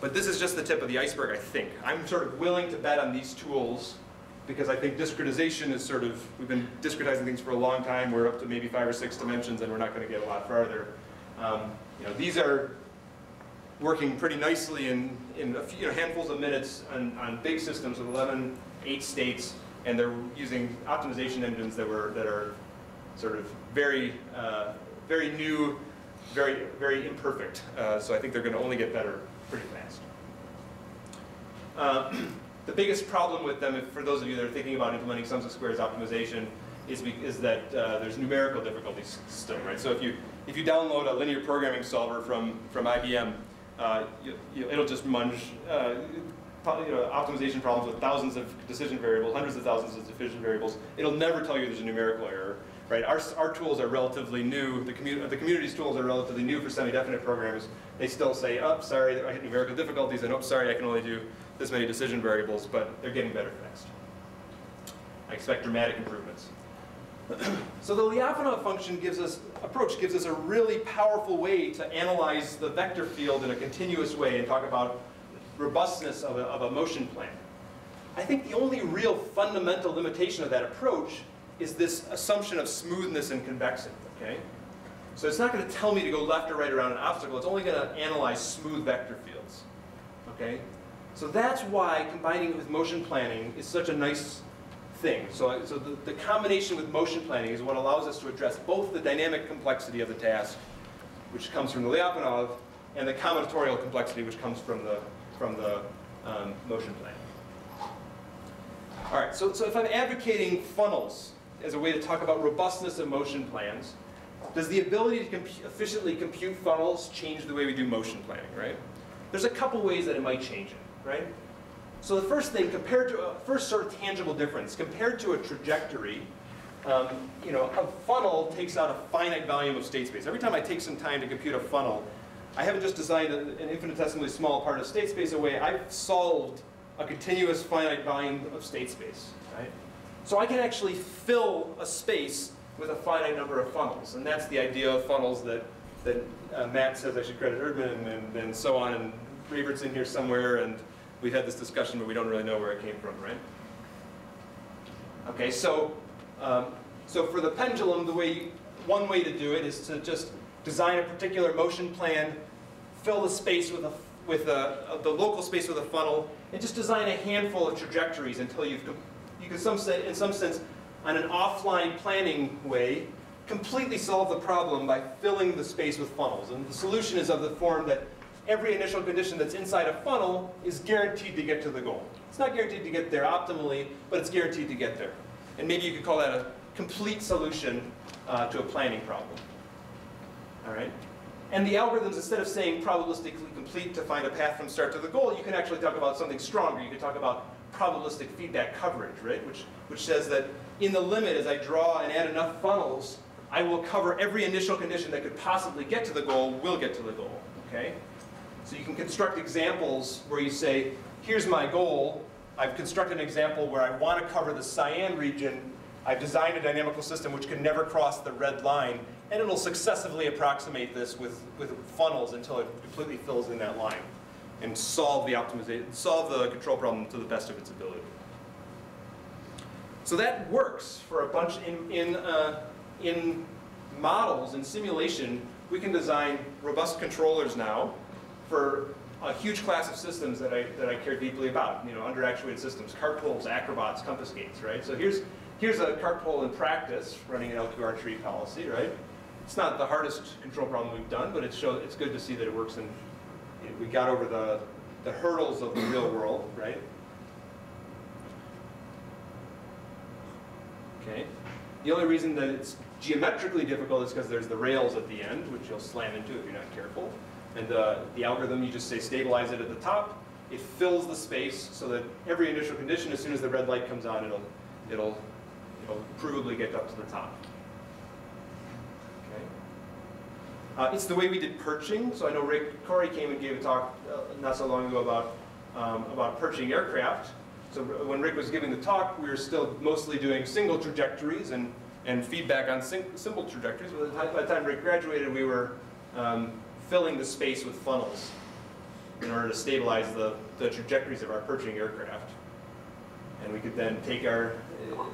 But this is just the tip of the iceberg, I think. I'm sort of willing to bet on these tools because I think discretization is sort of, we've been discretizing things for a long time. We're up to maybe five or six dimensions and we're not going to get a lot farther. Um, you know, these are working pretty nicely in, in a few, you know, handfuls of minutes on, on big systems with 11, 8 states, and they're using optimization engines that, were, that are sort of very, uh, very new, very, very imperfect. Uh, so I think they're going to only get better pretty fast. Uh, [clears throat] the biggest problem with them, for those of you that are thinking about implementing sums of squares optimization, is, is that uh, there's numerical difficulties still, right? So if you, if you download a linear programming solver from, from IBM, uh, you, you, it'll just munge uh, you know, optimization problems with thousands of decision variables, hundreds of thousands of decision variables. It'll never tell you there's a numerical error. Right? Our, our tools are relatively new. The, commu the community's tools are relatively new for semi-definite programs. They still say, oh, sorry, I hit numerical difficulties, and oh, sorry, I can only do this many decision variables, but they're getting better fast. I expect dramatic improvements. [clears throat] so the Lyapunov function gives us, approach gives us a really powerful way to analyze the vector field in a continuous way and talk about robustness of a, of a motion plan. I think the only real fundamental limitation of that approach is this assumption of smoothness and convexity, okay? So it's not going to tell me to go left or right around an obstacle, it's only going to analyze smooth vector fields, okay? So that's why combining it with motion planning is such a nice thing. So, so the, the combination with motion planning is what allows us to address both the dynamic complexity of the task which comes from the Lyapunov, and the combinatorial complexity, which comes from the, from the um, motion plane. All right, so, so if I'm advocating funnels as a way to talk about robustness of motion plans, does the ability to compu efficiently compute funnels change the way we do motion planning, right? There's a couple ways that it might change it, right? So the first thing, compared to a first sort of tangible difference, compared to a trajectory, um, you know, a funnel takes out a finite volume of state space. Every time I take some time to compute a funnel, I haven't just designed an infinitesimally small part of state space away, I've solved a continuous finite volume of state space, right? So I can actually fill a space with a finite number of funnels, and that's the idea of funnels that, that uh, Matt says I should credit Erdmann and, and, so on, and Raibert's in here somewhere, and we've had this discussion, but we don't really know where it came from, right? Okay, so, um, so for the pendulum, the way, you, one way to do it is to just design a particular motion plan, fill the space with a with a, the local space with a funnel, and just design a handful of trajectories until you've, you can some say, in some sense, on an offline planning way, completely solve the problem by filling the space with funnels. And the solution is of the form that every initial condition that's inside a funnel is guaranteed to get to the goal. It's not guaranteed to get there optimally, but it's guaranteed to get there. And maybe you could call that a complete solution uh, to a planning problem. All right? And the algorithms, instead of saying probabilistically complete to find a path from start to the goal, you can actually talk about something stronger. You can talk about probabilistic feedback coverage, right? Which, which says that in the limit, as I draw and add enough funnels, I will cover every initial condition that could possibly get to the goal, will get to the goal, okay? So you can construct examples where you say, here's my goal. I've constructed an example where I want to cover the cyan region. I've designed a dynamical system which can never cross the red line, and it'll successively approximate this with, with funnels until it completely fills in that line and solve the optimization, solve the control problem to the best of its ability. So that works for a bunch in, in, uh, in models, in simulation, we can design robust controllers now for a huge class of systems that I, that I care deeply about, you know, under actuated systems, cart poles, Acrobots, compass gaits, right? So here's, here's a cart pole in practice running an LQR tree policy, right? It's not the hardest control problem we've done, but it show, it's good to see that it works and we got over the, the hurdles of the real world, right? Okay. The only reason that it's geometrically difficult is because there's the rails at the end, which you'll slam into if you're not careful. And uh, the algorithm, you just say stabilize it at the top. It fills the space so that every initial condition, as soon as the red light comes on, it'll, it'll, it'll provably get up to the top. Uh, it's the way we did perching. So I know Rick Cory came and gave a talk uh, not so long ago about, um, about perching aircraft. So when Rick was giving the talk, we were still mostly doing single trajectories and, and feedback on simple trajectories. By the time Rick graduated, we were um, filling the space with funnels in order to stabilize the, the trajectories of our perching aircraft. And we could then take our, uh,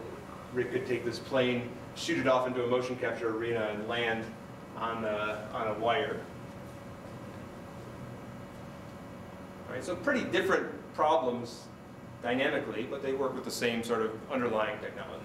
Rick could take this plane, shoot it off into a motion capture arena and land on a, on a wire. Right, so pretty different problems dynamically, but they work with the same sort of underlying technology.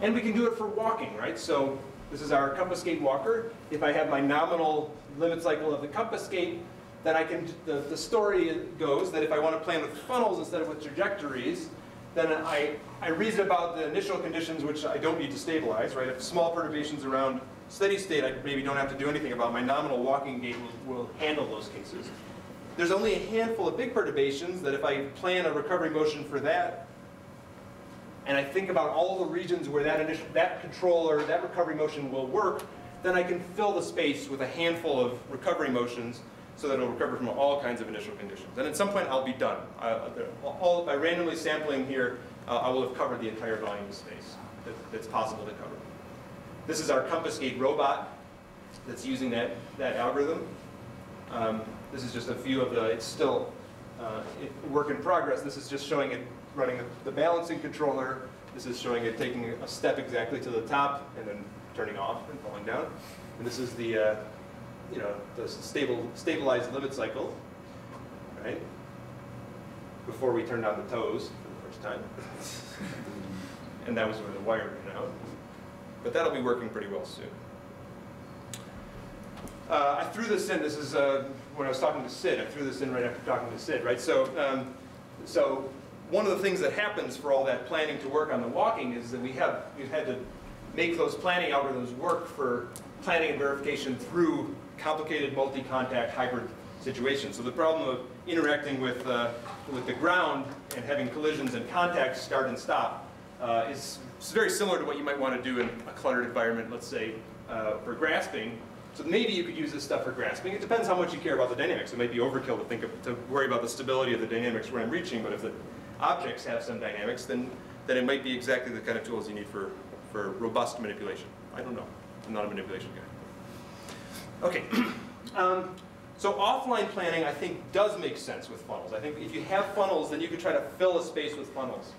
And we can do it for walking, right? So this is our compass gait walker. If I have my nominal limit cycle of the compass gait, then I can, the, the story goes that if I want to plan with funnels instead of with trajectories, then I, I reason about the initial conditions which I don't need to stabilize, right? If small perturbations around steady state, I maybe don't have to do anything about. My nominal walking gait will, will handle those cases. There's only a handful of big perturbations that if I plan a recovery motion for that, and I think about all the regions where that, initial, that controller, that recovery motion will work, then I can fill the space with a handful of recovery motions so that it'll recover from all kinds of initial conditions. And at some point, I'll be done. all, by randomly sampling here, uh, I will have covered the entire volume of space that, that's possible to cover. This is our compass gait robot that's using that, that algorithm. Um, this is just a few of the, it's still uh, work in progress. This is just showing it running the, the balancing controller. This is showing it taking a step exactly to the top and then turning off and falling down. And this is the, uh, you know, the stable, stabilized limit cycle, right? Before we turned on the toes for the first time. [laughs] and that was where the wire ran out. but that'll be working pretty well soon. Uh, I threw this in, this is uh, when I was talking to Sid, I threw this in right after talking to Sid, right? So, um, so one of the things that happens for all that planning to work on the walking is that we have, we've had to make those planning algorithms work for planning and verification through complicated multi-contact hybrid situations. So the problem of interacting with, uh, with the ground and having collisions and contacts start and stop uh, is, is very similar to what you might want to do in a cluttered environment, let's say, uh, for grasping. So maybe you could use this stuff for grasping. It depends how much you care about the dynamics. It might be overkill to think of, to worry about the stability of the dynamics where I'm reaching, but if the objects have some dynamics, then, then it might be exactly the kind of tools you need for, for robust manipulation. I don't know. I'm not a manipulation guy. Okay. [clears throat] um, so offline planning, I think, does make sense with funnels. I think if you have funnels, then you can try to fill a space with funnels.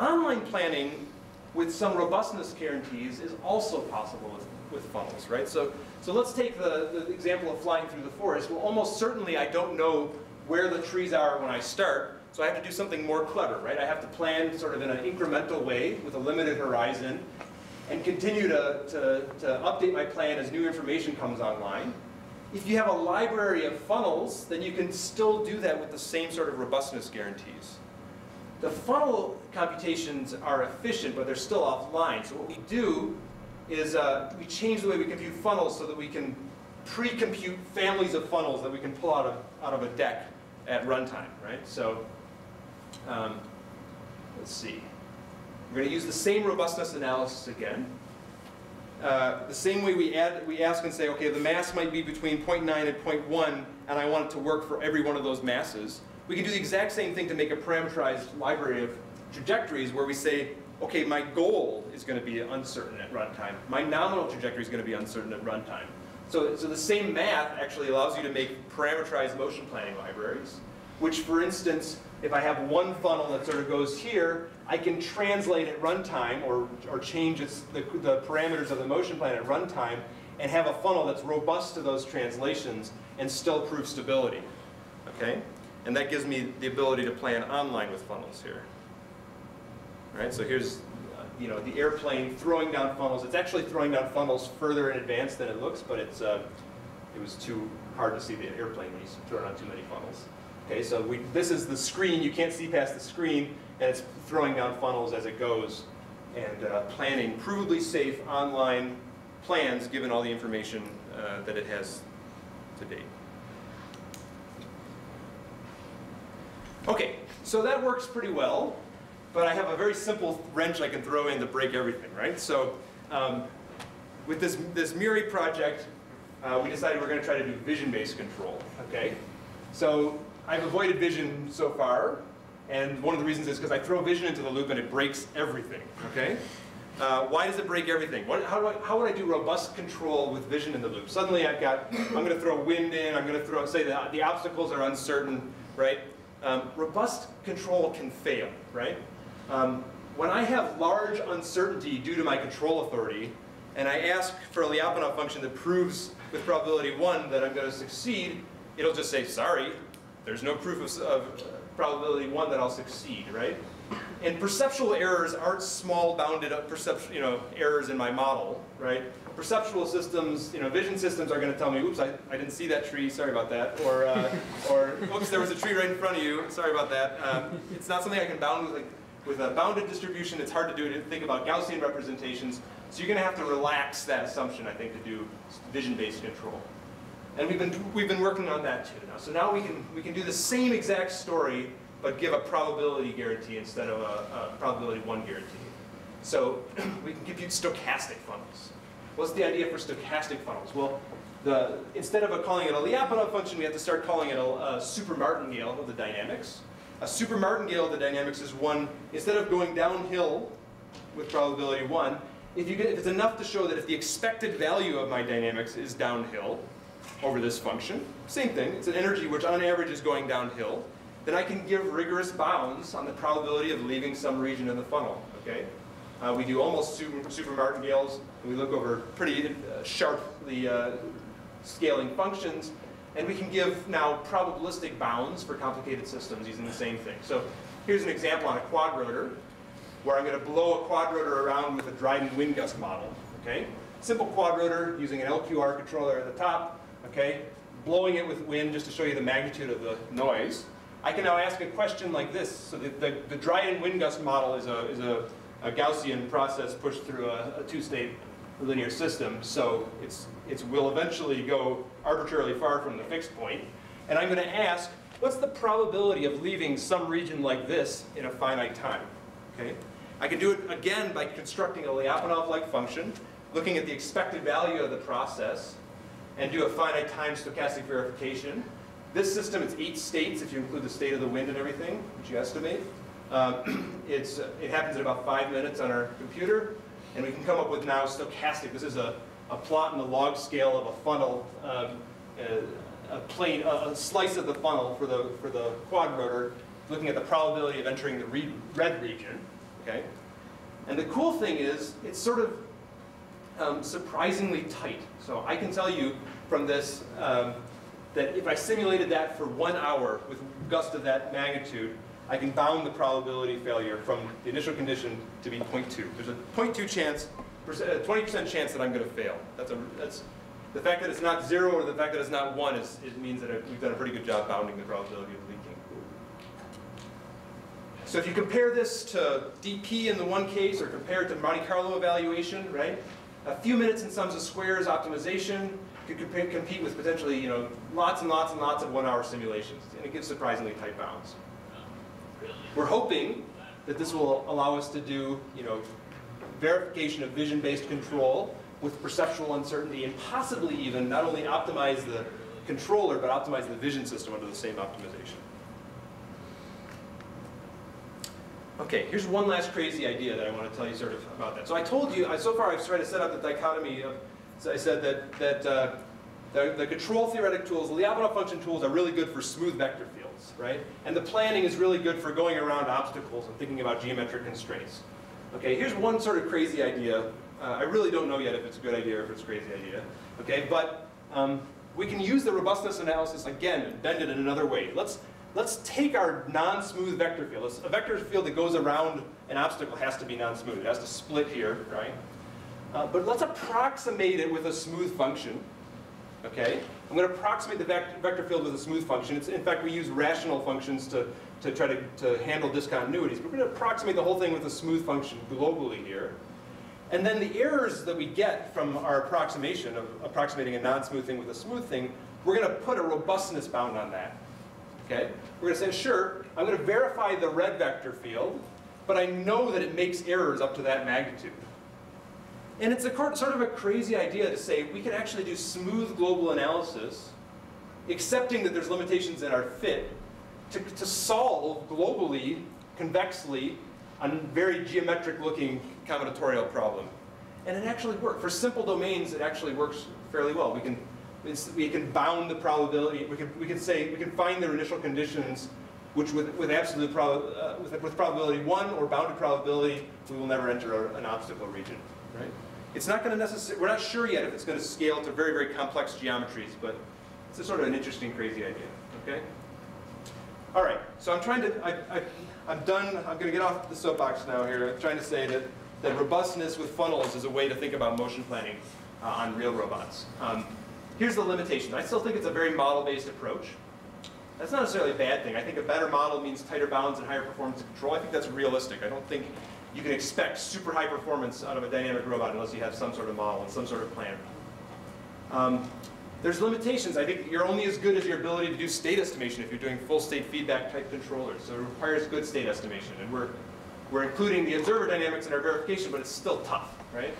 Online planning with some robustness guarantees is also possible with, with funnels, right? So so let's take the, the example of flying through the forest. Well, almost certainly I don't know where the trees are when I start, so I have to do something more clever, right? I have to plan sort of in an incremental way with a limited horizon and continue to, to, to update my plan as new information comes online. If you have a library of funnels, then you can still do that with the same sort of robustness guarantees. The funnel computations are efficient, but they're still offline. So what we do is uh, we change the way we compute funnels so that we can pre-compute families of funnels that we can pull out of, out of a deck at runtime, right? So um, let's see. We're going to use the same robustness analysis again. Uh, the same way we add, we ask and say, okay, the mass might be between 0.9 and 0.1, and I want it to work for every one of those masses. We can do the exact same thing to make a parameterized library of trajectories where we say, okay, my goal is going to be uncertain at runtime. My nominal trajectory is going to be uncertain at runtime. So, so the same math actually allows you to make parameterized motion planning libraries, which for instance, if I have one funnel that sort of goes here, I can translate at runtime or, or change its, the, the parameters of the motion plan at runtime and have a funnel that's robust to those translations and still prove stability. Okay? And that gives me the ability to plan online with funnels here right? So here's, uh, you know, the airplane throwing down funnels. It's actually throwing down funnels further in advance than it looks, but it's, uh, it was too hard to see the airplane when you throw down too many funnels. Okay, so we, this is the screen. You can't see past the screen, and it's throwing down funnels as it goes and uh, planning provably safe online plans given all the information uh, that it has to date. Okay, so that works pretty well but I have a very simple wrench I can throw in to break everything, right? So um, with this, this MURI project, uh, we decided we're going to try to do vision-based control, okay? So I've avoided vision so far, and one of the reasons is because I throw vision into the loop and it breaks everything, okay? Uh, why does it break everything? What, how, do I, how would I do robust control with vision in the loop? Suddenly I've got, I'm going to throw wind in, I'm going to throw, say the, the obstacles are uncertain, right? Um, robust control can fail, right? Um, when I have large uncertainty due to my control authority, and I ask for a Lyapunov function that proves with probability 1 that I'm going to succeed, it'll just say, sorry, there's no proof of, of probability 1 that I'll succeed, right? And perceptual errors aren't small bounded perception, you know, errors in my model, right? Perceptual systems, you know, vision systems are going to tell me, oops, I, I didn't see that tree, sorry about that. Or, uh, or oops, there was a tree right in front of you, sorry about that. Um, it's not something I can bound with, like, with a bounded distribution, it's hard to do to think about Gaussian representations, so you're going to have to relax that assumption, I think, to do vision-based control. And we've been, we've been working on that too now. So now we can, we can do the same exact story, but give a probability guarantee instead of a, a probability one guarantee. So [clears throat] we can compute stochastic funnels. What's the idea for stochastic funnels? Well, the, instead of calling it a Lyapunov function, we have to start calling it a, a super martingale of the dynamics. A super martingale of the dynamics is one, instead of going downhill with probability one, if, you get, if it's enough to show that if the expected value of my dynamics is downhill over this function, same thing, it's an energy which on average is going downhill, then I can give rigorous bounds on the probability of leaving some region of the funnel, okay? Uh, we do almost super, super martingales, and we look over pretty uh, sharply uh, scaling functions, and we can give now probabilistic bounds for complicated systems using the same thing. So here's an example on a quadrotor. where I'm going to blow a quadrotor around with a Dryden wind gust model. Okay? Simple quadrotor using an LQR controller at the top. Okay? Blowing it with wind just to show you the magnitude of the noise. I can now ask a question like this. So the, the, the Dryden wind gust model is a, is a, a Gaussian process pushed through a, a two-state linear system. So it's, it will eventually go arbitrarily far from the fixed point. And I'm going to ask, what's the probability of leaving some region like this in a finite time? Okay? I can do it again by constructing a Lyapunov-like function, looking at the expected value of the process, and do a finite time stochastic verification. This system, it's eight states if you include the state of the wind and everything, which you estimate. Um, [clears throat] it's, uh, it happens in about five minutes on our computer, and we can come up with now stochastic. This is a, a plot in the log scale of a funnel, um, a, a plane, a, a slice of the funnel for the, for the quadrotor, looking at the probability of entering the re red region, okay? And the cool thing is, it's sort of um, surprisingly tight. So I can tell you from this um, that if I simulated that for one hour with gust of that magnitude, I can bound the probability failure from the initial condition to be 0.2. There's a 0.2 chance, 20% chance that I'm going to fail. That's a, that's, the fact that it's not zero or the fact that it's not one is, it means that we've done a pretty good job bounding the probability of leaking. So if you compare this to DP in the one case or compare it to Monte Carlo evaluation, right? A few minutes in sums of squares optimization could compete with potentially, you know, lots and lots and lots of one-hour simulations, and it gives surprisingly tight bounds. We're hoping that this will allow us to do, you know, verification of vision-based control with perceptual uncertainty and possibly even not only optimize the controller, but optimize the vision system under the same optimization. Okay, here's one last crazy idea that I want to tell you sort of about that. So I told you, I, so far I've tried to set up the dichotomy of, so I said that, that uh, the, the control theoretic tools, the Lyapunov function tools are really good for smooth vector fields, right? And the planning is really good for going around obstacles and thinking about geometric constraints. Okay, here's one sort of crazy idea. Uh, I really don't know yet if it's a good idea or if it's a crazy idea. Okay, but um, we can use the robustness analysis again and bend it in another way. Let's, let's take our non-smooth vector field. A vector field that goes around an obstacle has to be non-smooth. It has to split here, right? Uh, but let's approximate it with a smooth function. Okay? I'm going to approximate the vector, vector field with a smooth function. It's, in fact, we use rational functions to, to try to, to handle discontinuities. We're going to approximate the whole thing with a smooth function globally here. And then the errors that we get from our approximation of approximating a non-smooth thing with a smooth thing, we're going to put a robustness bound on that. Okay? We're going to say, sure, I'm going to verify the red vector field, but I know that it makes errors up to that magnitude. And it's a sort of a crazy idea to say we can actually do smooth global analysis, accepting that there's limitations in our fit, to, to solve globally, convexly, a very geometric looking combinatorial problem. And it actually works. For simple domains, it actually works fairly well. We can, we can bound the probability, we can, we can say, we can find their initial conditions which with, with absolute prob uh, with, with probability one or bounded probability, we will never enter a, an obstacle region, right? It's not going to necessarily, we're not sure yet if it's going to scale to very, very complex geometries, but it's a sort of an interesting, crazy idea, okay? All right, so I'm trying to, I, I, I'm done, I'm going to get off the soapbox now here. I'm trying to say that, that robustness with funnels is a way to think about motion planning uh, on real robots. Um, here's the limitations. I still think it's a very model-based approach. That's not necessarily a bad thing. I think a better model means tighter bounds and higher performance control. I think that's realistic. I don't think you can expect super high performance out of a dynamic robot unless you have some sort of model and some sort of plan. Um, there's limitations. I think you're only as good as your ability to do state estimation if you're doing full state feedback type controllers. So it requires good state estimation. And we're, we're including the observer dynamics in our verification, but it's still tough, right?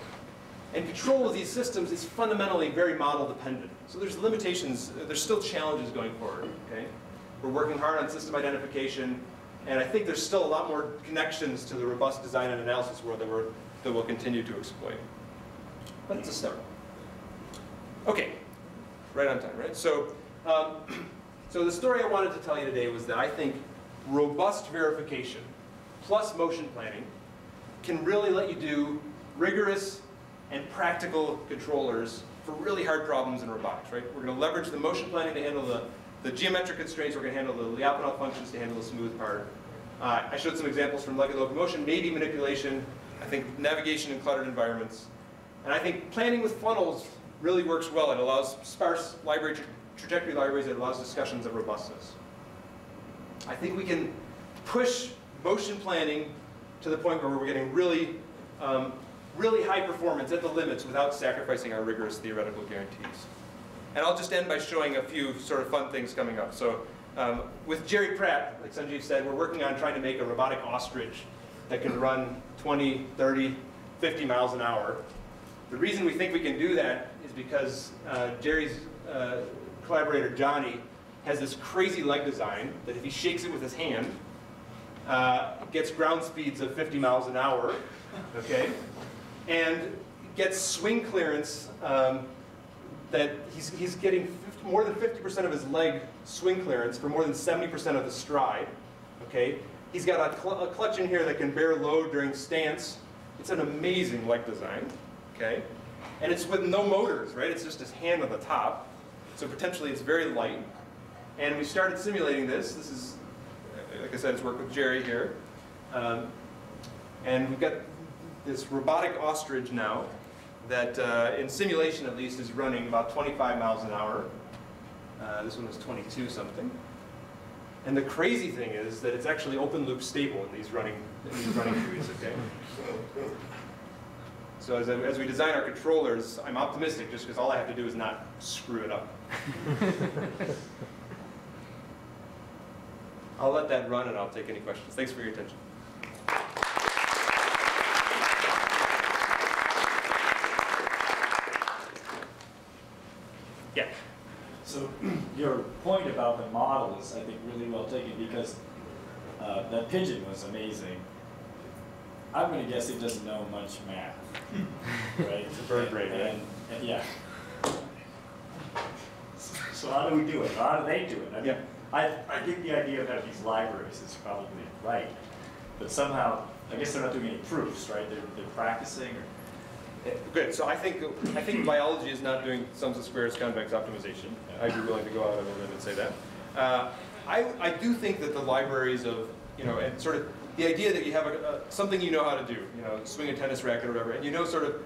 And control of these systems is fundamentally very model dependent. So there's limitations, there's still challenges going forward, okay? We're working hard on system identification, and I think there's still a lot more connections to the robust design and analysis world that, we're, that we'll continue to exploit. But it's a start. Okay, right on time, right? So, um, [clears throat] so the story I wanted to tell you today was that I think robust verification plus motion planning can really let you do rigorous and practical controllers for really hard problems in robotics, right? We're going to leverage the motion planning to handle the the geometric constraints, we're going to handle the Lyapunov functions to handle the smooth part. Uh, I showed some examples from legged locomotion, maybe manipulation, I think navigation in cluttered environments. And I think planning with funnels really works well. It allows sparse library tra trajectory libraries, it allows discussions of robustness. I think we can push motion planning to the point where we're getting really, um, really high performance at the limits without sacrificing our rigorous theoretical guarantees. And I'll just end by showing a few sort of fun things coming up. So um, with Jerry Pratt, like Sanjiv said, we're working on trying to make a robotic ostrich that can run 20, 30, 50 miles an hour. The reason we think we can do that is because uh, Jerry's uh, collaborator, Johnny, has this crazy leg design that if he shakes it with his hand, uh, gets ground speeds of 50 miles an hour, okay? And gets swing clearance um, that he's, he's getting 50, more than 50% of his leg swing clearance for more than 70% of the stride, okay? He's got a, cl a clutch in here that can bear load during stance. It's an amazing leg design, okay? And it's with no motors, right? It's just his hand on the top. So potentially it's very light. And we started simulating this. This is, like I said, it's work with Jerry here. Um, and we've got this robotic ostrich now that, uh, in simulation at least, is running about 25 miles an hour. Uh, this one is 22 something. And the crazy thing is that it's actually open loop stable in these running, in these running buoys, okay? So as, as we design our controllers, I'm optimistic just because all I have to do is not screw it up. [laughs] I'll let that run and I'll take any questions. Thanks for your attention. Yeah. So [clears throat] your point about the model is, I think, really well taken because uh, that pigeon was amazing. I'm going to guess it doesn't know much math, [laughs] right? It's a bird brain, and, right? and, yeah. So how do we do it? How do they do it? I mean, Yeah. I, I think the idea about these libraries is probably right, but somehow, I guess they're not doing any proofs, right? They're, they're practicing or, Good, so I think, I think biology is not doing sums of squares convex optimization. I'd be willing to go out on a limb and say that. Uh, I, I do think that the libraries of, you know, and sort of the idea that you have a, a, something you know how to do, you know, swing a tennis racket or whatever, and you know sort of,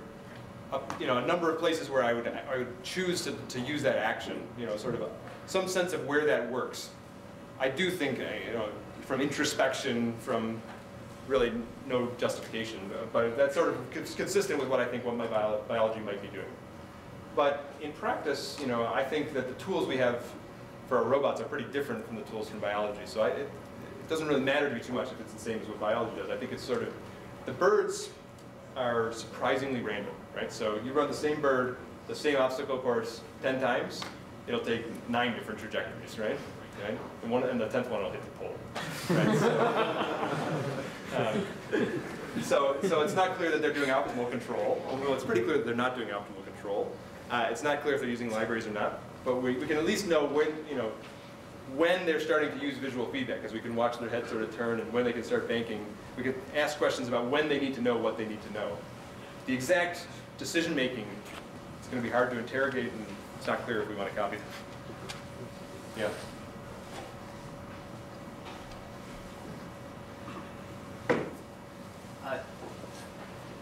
a, you know, a number of places where I would, I would choose to, to use that action, you know, sort of a, some sense of where that works. I do think, uh, you know, from introspection, from really no justification, but that's sort of consistent with what I think what my bio biology might be doing. But in practice, you know, I think that the tools we have for our robots are pretty different from the tools from biology. So I, it, it doesn't really matter to me too much if it's the same as what biology does. I think it's sort of, the birds are surprisingly random, right? So you run the same bird, the same obstacle course 10 times, it'll take nine different trajectories, right? Okay? And, one, and the 10th one will hit the pole. Right? So, um, so, so it's not clear that they're doing optimal control. although it's pretty clear that they're not doing optimal control. Uh, it's not clear if they're using libraries or not. But we, we can at least know when, you know, when they're starting to use visual feedback, because we can watch their head sort of turn and when they can start banking. We can ask questions about when they need to know what they need to know. The exact decision making, it's going to be hard to interrogate, and it's not clear if we want to copy them. Yeah. Uh,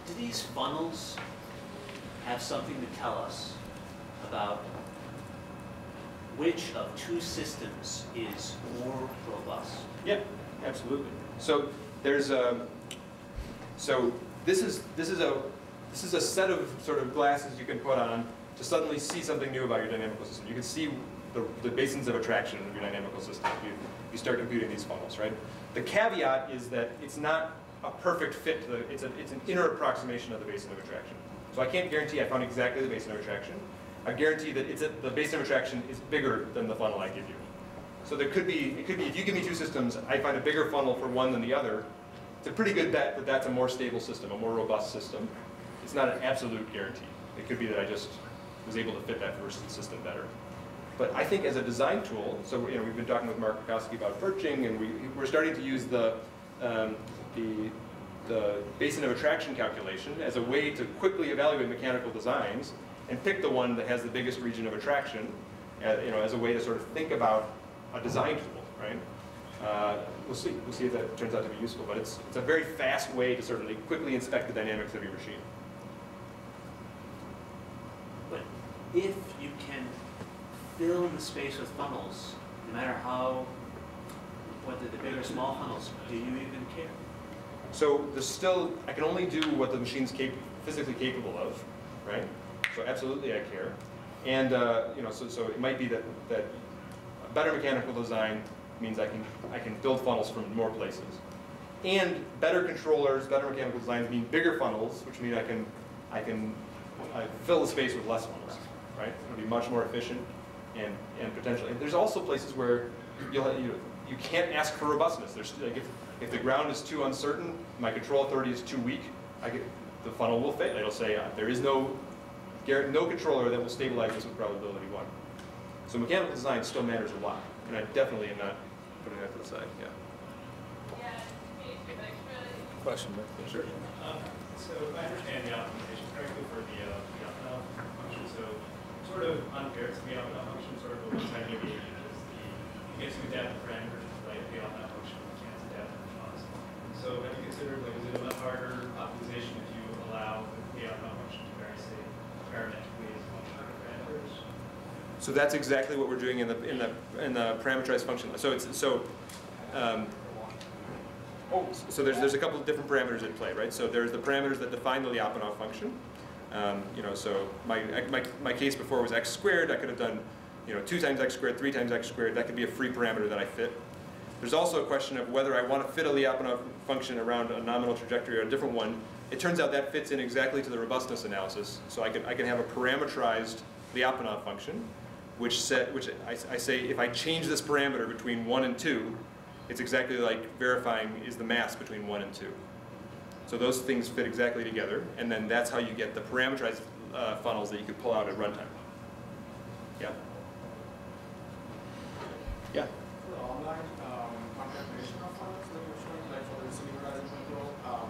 Do these funnels have something to tell us about which of two systems is more robust? Yeah, absolutely. So there's a, so this is, this is a, this is a set of sort of glasses you can put on to suddenly see something new about your dynamical system. You can see the, the basins of attraction of your dynamical system you, you start computing these funnels, right? The caveat is that it's not a perfect fit to the, it's, a, it's an inner approximation of the basin of attraction. So I can't guarantee I found exactly the basin of attraction. I guarantee that it's a, the basin of attraction is bigger than the funnel I give you. So there could be, it could be, if you give me two systems, I find a bigger funnel for one than the other, it's a pretty good bet that that's a more stable system, a more robust system. It's not an absolute guarantee. It could be that I just was able to fit that first system better. But I think as a design tool, so you know, we've been talking with Mark Cutkosky about perching, and we, we're starting to use the, um, the, the basin of attraction calculation as a way to quickly evaluate mechanical designs and pick the one that has the biggest region of attraction, uh, you know, as a way to sort of think about a design tool, right? Uh, we'll see. We'll see if that turns out to be useful. But it's, it's a very fast way to certainly quickly inspect the dynamics of your machine. But if you can fill the space with funnels, no matter how, whether they're big or small funnels, do you even care? So there's still, I can only do what the machine's cap physically capable of, right? So absolutely I care. And, uh, you know, so, so it might be that, that better mechanical design means I can, I can build funnels from more places. And better controllers, better mechanical designs mean bigger funnels, which mean I can, I can I fill the space with less funnels, right? It'll be much more efficient and, and potentially, and there's also places where you'll, you, you can't ask for robustness. There's, like, if, if the ground is too uncertain, my control authority is too weak, I get, the funnel will fail. It'll say, uh, there is no, no controller that will stabilize this with probability one. So mechanical design still matters a lot, and I definitely am not putting that to the side, yeah. Question, back there. Sure. Um, So if I understand the optimization correctly for the, uh, the Lyapunov function, so sort of unfair to the Lyapunov function, sort of a one-time deviation is the, you get to adapt the parameters to play the Lyapunov function, you can't adapt the response. So have you considered, like, is it a much harder optimization if you allow the Lyapunov function to vary, say, parametrically as much harder parameters? So that's exactly what we're doing in the, in the, in the parameterized function. So it's, so, um, oh, so there's, there's a couple of different parameters at play, right? So there's the parameters that define the Lyapunov function. Um, you know, so my, my, my case before was x squared. I could have done, you know, two times x squared, three times x squared. That could be a free parameter that I fit. There's also a question of whether I want to fit a Lyapunov function around a nominal trajectory or a different one. It turns out that fits in exactly to the robustness analysis. So I can, I can have a parameterized Lyapunov function, which set, which I, I say if I change this parameter between one and two, it's exactly like verifying is the mass between one and two. So those things fit exactly together, and then that's how you get the parameterized uh, funnels that you could pull out at runtime. Yeah. Yeah. For the online um, concatenation of funnels that you're showing, like for the receding horizon control, um,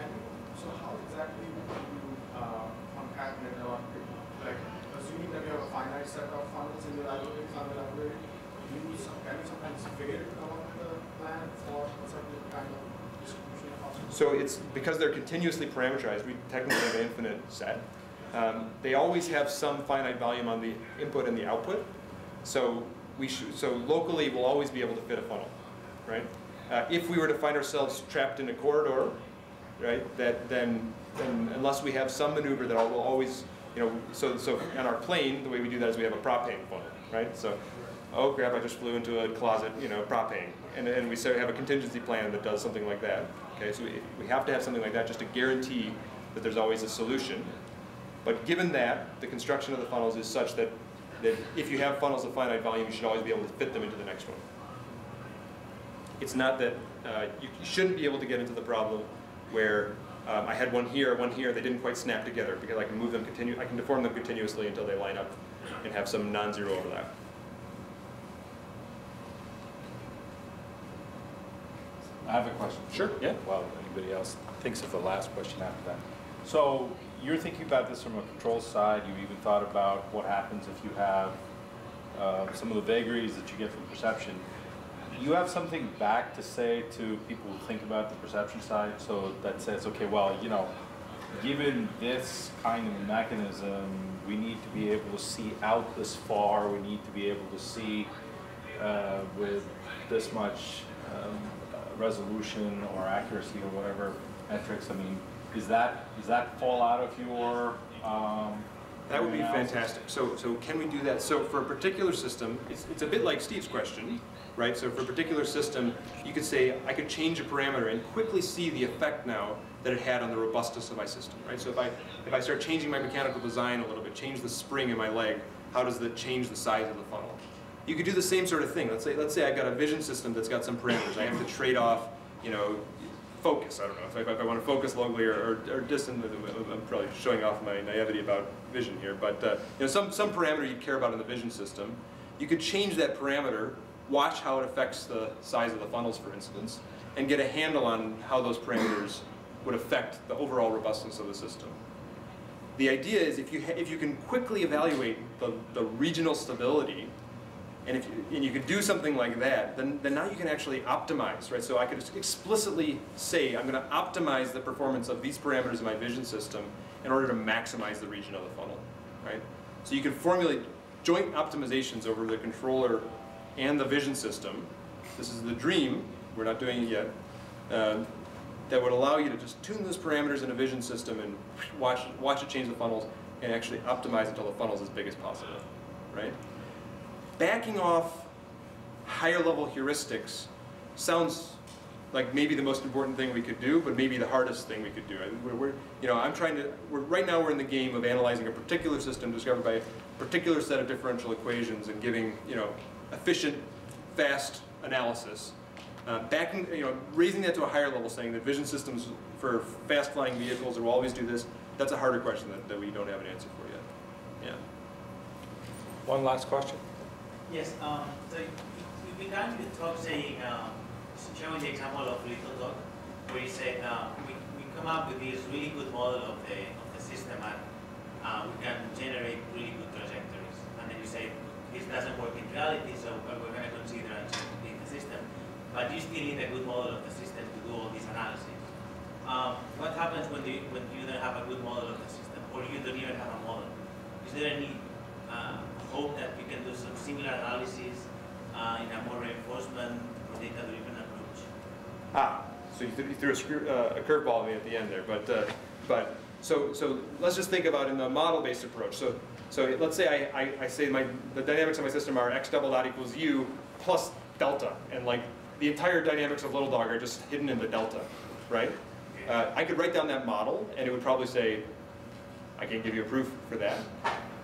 can you, so how exactly would you uh, concatenate or like assuming that you have a finite set of funnels in your library, funnel library, you some, can you sometimes figure along the plan for a certain kind of distribution of functions? So it's because they're continuously parameterized, we technically have an infinite set. Um, they always have some finite volume on the input and the output. So we should, so locally we'll always be able to fit a funnel, right? Uh, if we were to find ourselves trapped in a corridor, right, that then, then unless we have some maneuver that will always, you know, so so on our plane, the way we do that is we have a prop hang funnel, right? So, oh crap, I just flew into a closet, you know, prop hang, and and we have a contingency plan that does something like that. Okay, so we, have to have something like that just to guarantee that there's always a solution. But given that, the construction of the funnels is such that, that if you have funnels of finite volume, you should always be able to fit them into the next one. It's not that, uh, you, shouldn't be able to get into the problem where um, I had one here, one here, they didn't quite snap together because I can move them continue, I can deform them continuously until they line up and have some non-zero overlap. I have a question. Sure, yeah. While anybody else thinks of the last question after that. So you're thinking about this from a control side, you even thought about what happens if you have uh, some of the vagaries that you get from perception. You have something back to say to people who think about the perception side, so that says, okay, well, you know, given this kind of mechanism, we need to be able to see out this far, we need to be able to see uh, with this much um, resolution or accuracy or whatever metrics, I mean, is that, does that fall out of your, um? That would be analysis? fantastic. So, so can we do that? So for a particular system, it's, it's a bit like Steve's question, right? So for a particular system, you could say, I could change a parameter and quickly see the effect now that it had on the robustness of my system, right? So if I, if I start changing my mechanical design a little bit, change the spring in my leg, how does that change the size of the funnel? You could do the same sort of thing. Let's say, let's say I've got a vision system that's got some parameters. I have to trade off, you know, focus. I don't know if I, if I want to focus locally or, or, or distant. I'm probably showing off my naivety about vision here, but uh, you know, some some parameter you care about in the vision system, you could change that parameter, watch how it affects the size of the funnels, for instance, and get a handle on how those parameters would affect the overall robustness of the system. The idea is if you if you can quickly evaluate the, the regional stability And if you, and you could do something like that, then, then now you can actually optimize, right? So I could explicitly say, I'm gonna optimize the performance of these parameters in my vision system in order to maximize the region of the funnel, right? So you can formulate joint optimizations over the controller and the vision system. This is the dream, we're not doing it yet, uh, that would allow you to just tune those parameters in a vision system and watch, watch it change the funnels and actually optimize until the funnel's as big as possible, right? Backing off higher level heuristics sounds like maybe the most important thing we could do, but maybe the hardest thing we could do. We're, we're you know, I'm trying to, right now we're in the game of analyzing a particular system discovered by a particular set of differential equations and giving, you know, efficient, fast analysis. Uh, backing, you know, raising that to a higher level, saying that vision systems for fast flying vehicles will always do this, that's a harder question that, that we don't have an answer for yet. Yeah. One last question. Yes, um, so you began your talk saying, um, showing the example of Little Dog, where you said, uh, we, we come up with this really good model of the, of the system and uh, we can generate really good trajectories. And then you say, this doesn't work in reality, so we're going to consider in the system. But you still need a good model of the system to do all this analysis. Um, what happens when you, when you don't have a good model of the system, or you don't even have a model? Is there any uh, hope that we can do some similar analysis uh, in a more reinforcement or data-driven approach? Ah, so you threw, you threw a, screw, uh, a curveball at me at the end there, but, uh, but so, so let's just think about in the model-based approach. So, so let's say I, I, I say my, the dynamics of my system are x double dot equals u plus delta, and like the entire dynamics of little dog are just hidden in the delta, right? Uh, I could write down that model, and it would probably say, I can't give you a proof for that.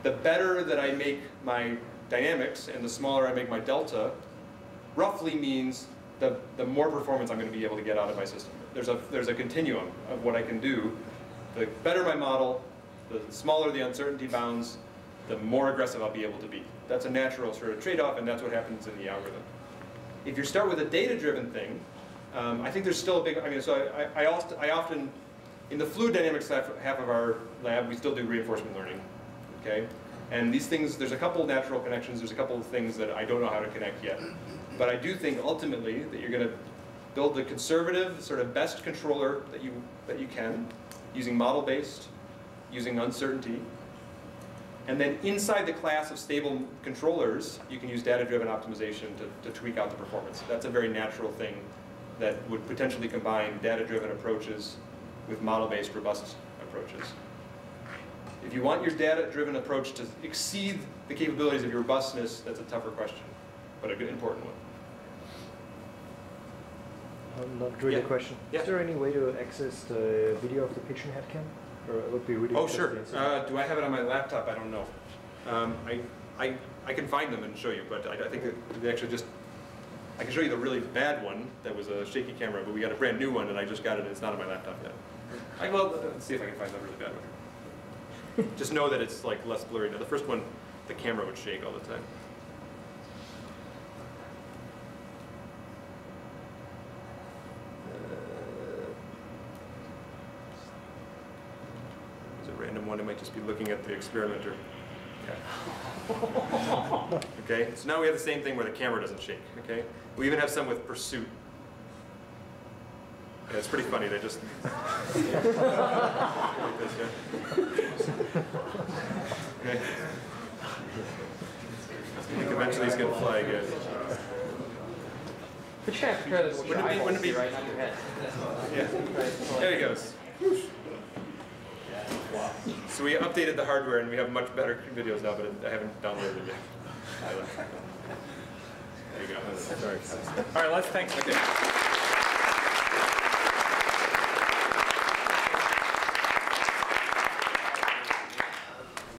The better that I make my dynamics and the smaller I make my delta, roughly means the, the more performance I'm going to be able to get out of my system. There's a, there's a continuum of what I can do. The better my model, the smaller the uncertainty bounds, the more aggressive I'll be able to be. That's a natural sort of trade-off, and that's what happens in the algorithm. If you start with a data-driven thing, um, I think there's still a big, I mean, so I, I, often, I often, in the fluid dynamics half, half of our lab, we still do reinforcement learning, okay? And these things, there's a couple natural connections, there's a couple of things that I don't know how to connect yet. But I do think ultimately that you're gonna build the conservative, sort of best controller that you, that you can, using model-based, using uncertainty. And then inside the class of stable controllers, you can use data-driven optimization to, to tweak out the performance. That's a very natural thing that would potentially combine data-driven approaches with model-based robust approaches. If you want your data-driven approach to exceed the capabilities of your robustness, that's a tougher question, but a good important one. Um, Not really a Yeah. question. Yeah. Is there any way to access the video of the pigeon head cam? Or it would be really Oh, sure. Uh, do I have it on my laptop? I don't know. Um, I, I, I can find them and show you, but I, I think that they actually just, I can show you the really bad one that was a shaky camera, but we got a brand new one and I just got it and it's not on my laptop yet. I, well, let's see if I can find the really bad one. [laughs] Just know that it's like less blurry now. The first one, the camera would shake all the time. Uh, it's a random one, it might just be looking at the experimenter. Okay. [laughs] Okay, so now we have the same thing where the camera doesn't shake, okay? We even have some with pursuit. Yeah, it's pretty funny, they just. Like this, yeah. Okay. I think eventually he's gonna fly again. But you have to this with your Wouldn't it be- wouldn't be- right, on your head. Yeah, there he goes. So we updated the hardware and we have much better videos now, but I haven't downloaded it yet. There you go. Sorry. All right, let's thank, Okay.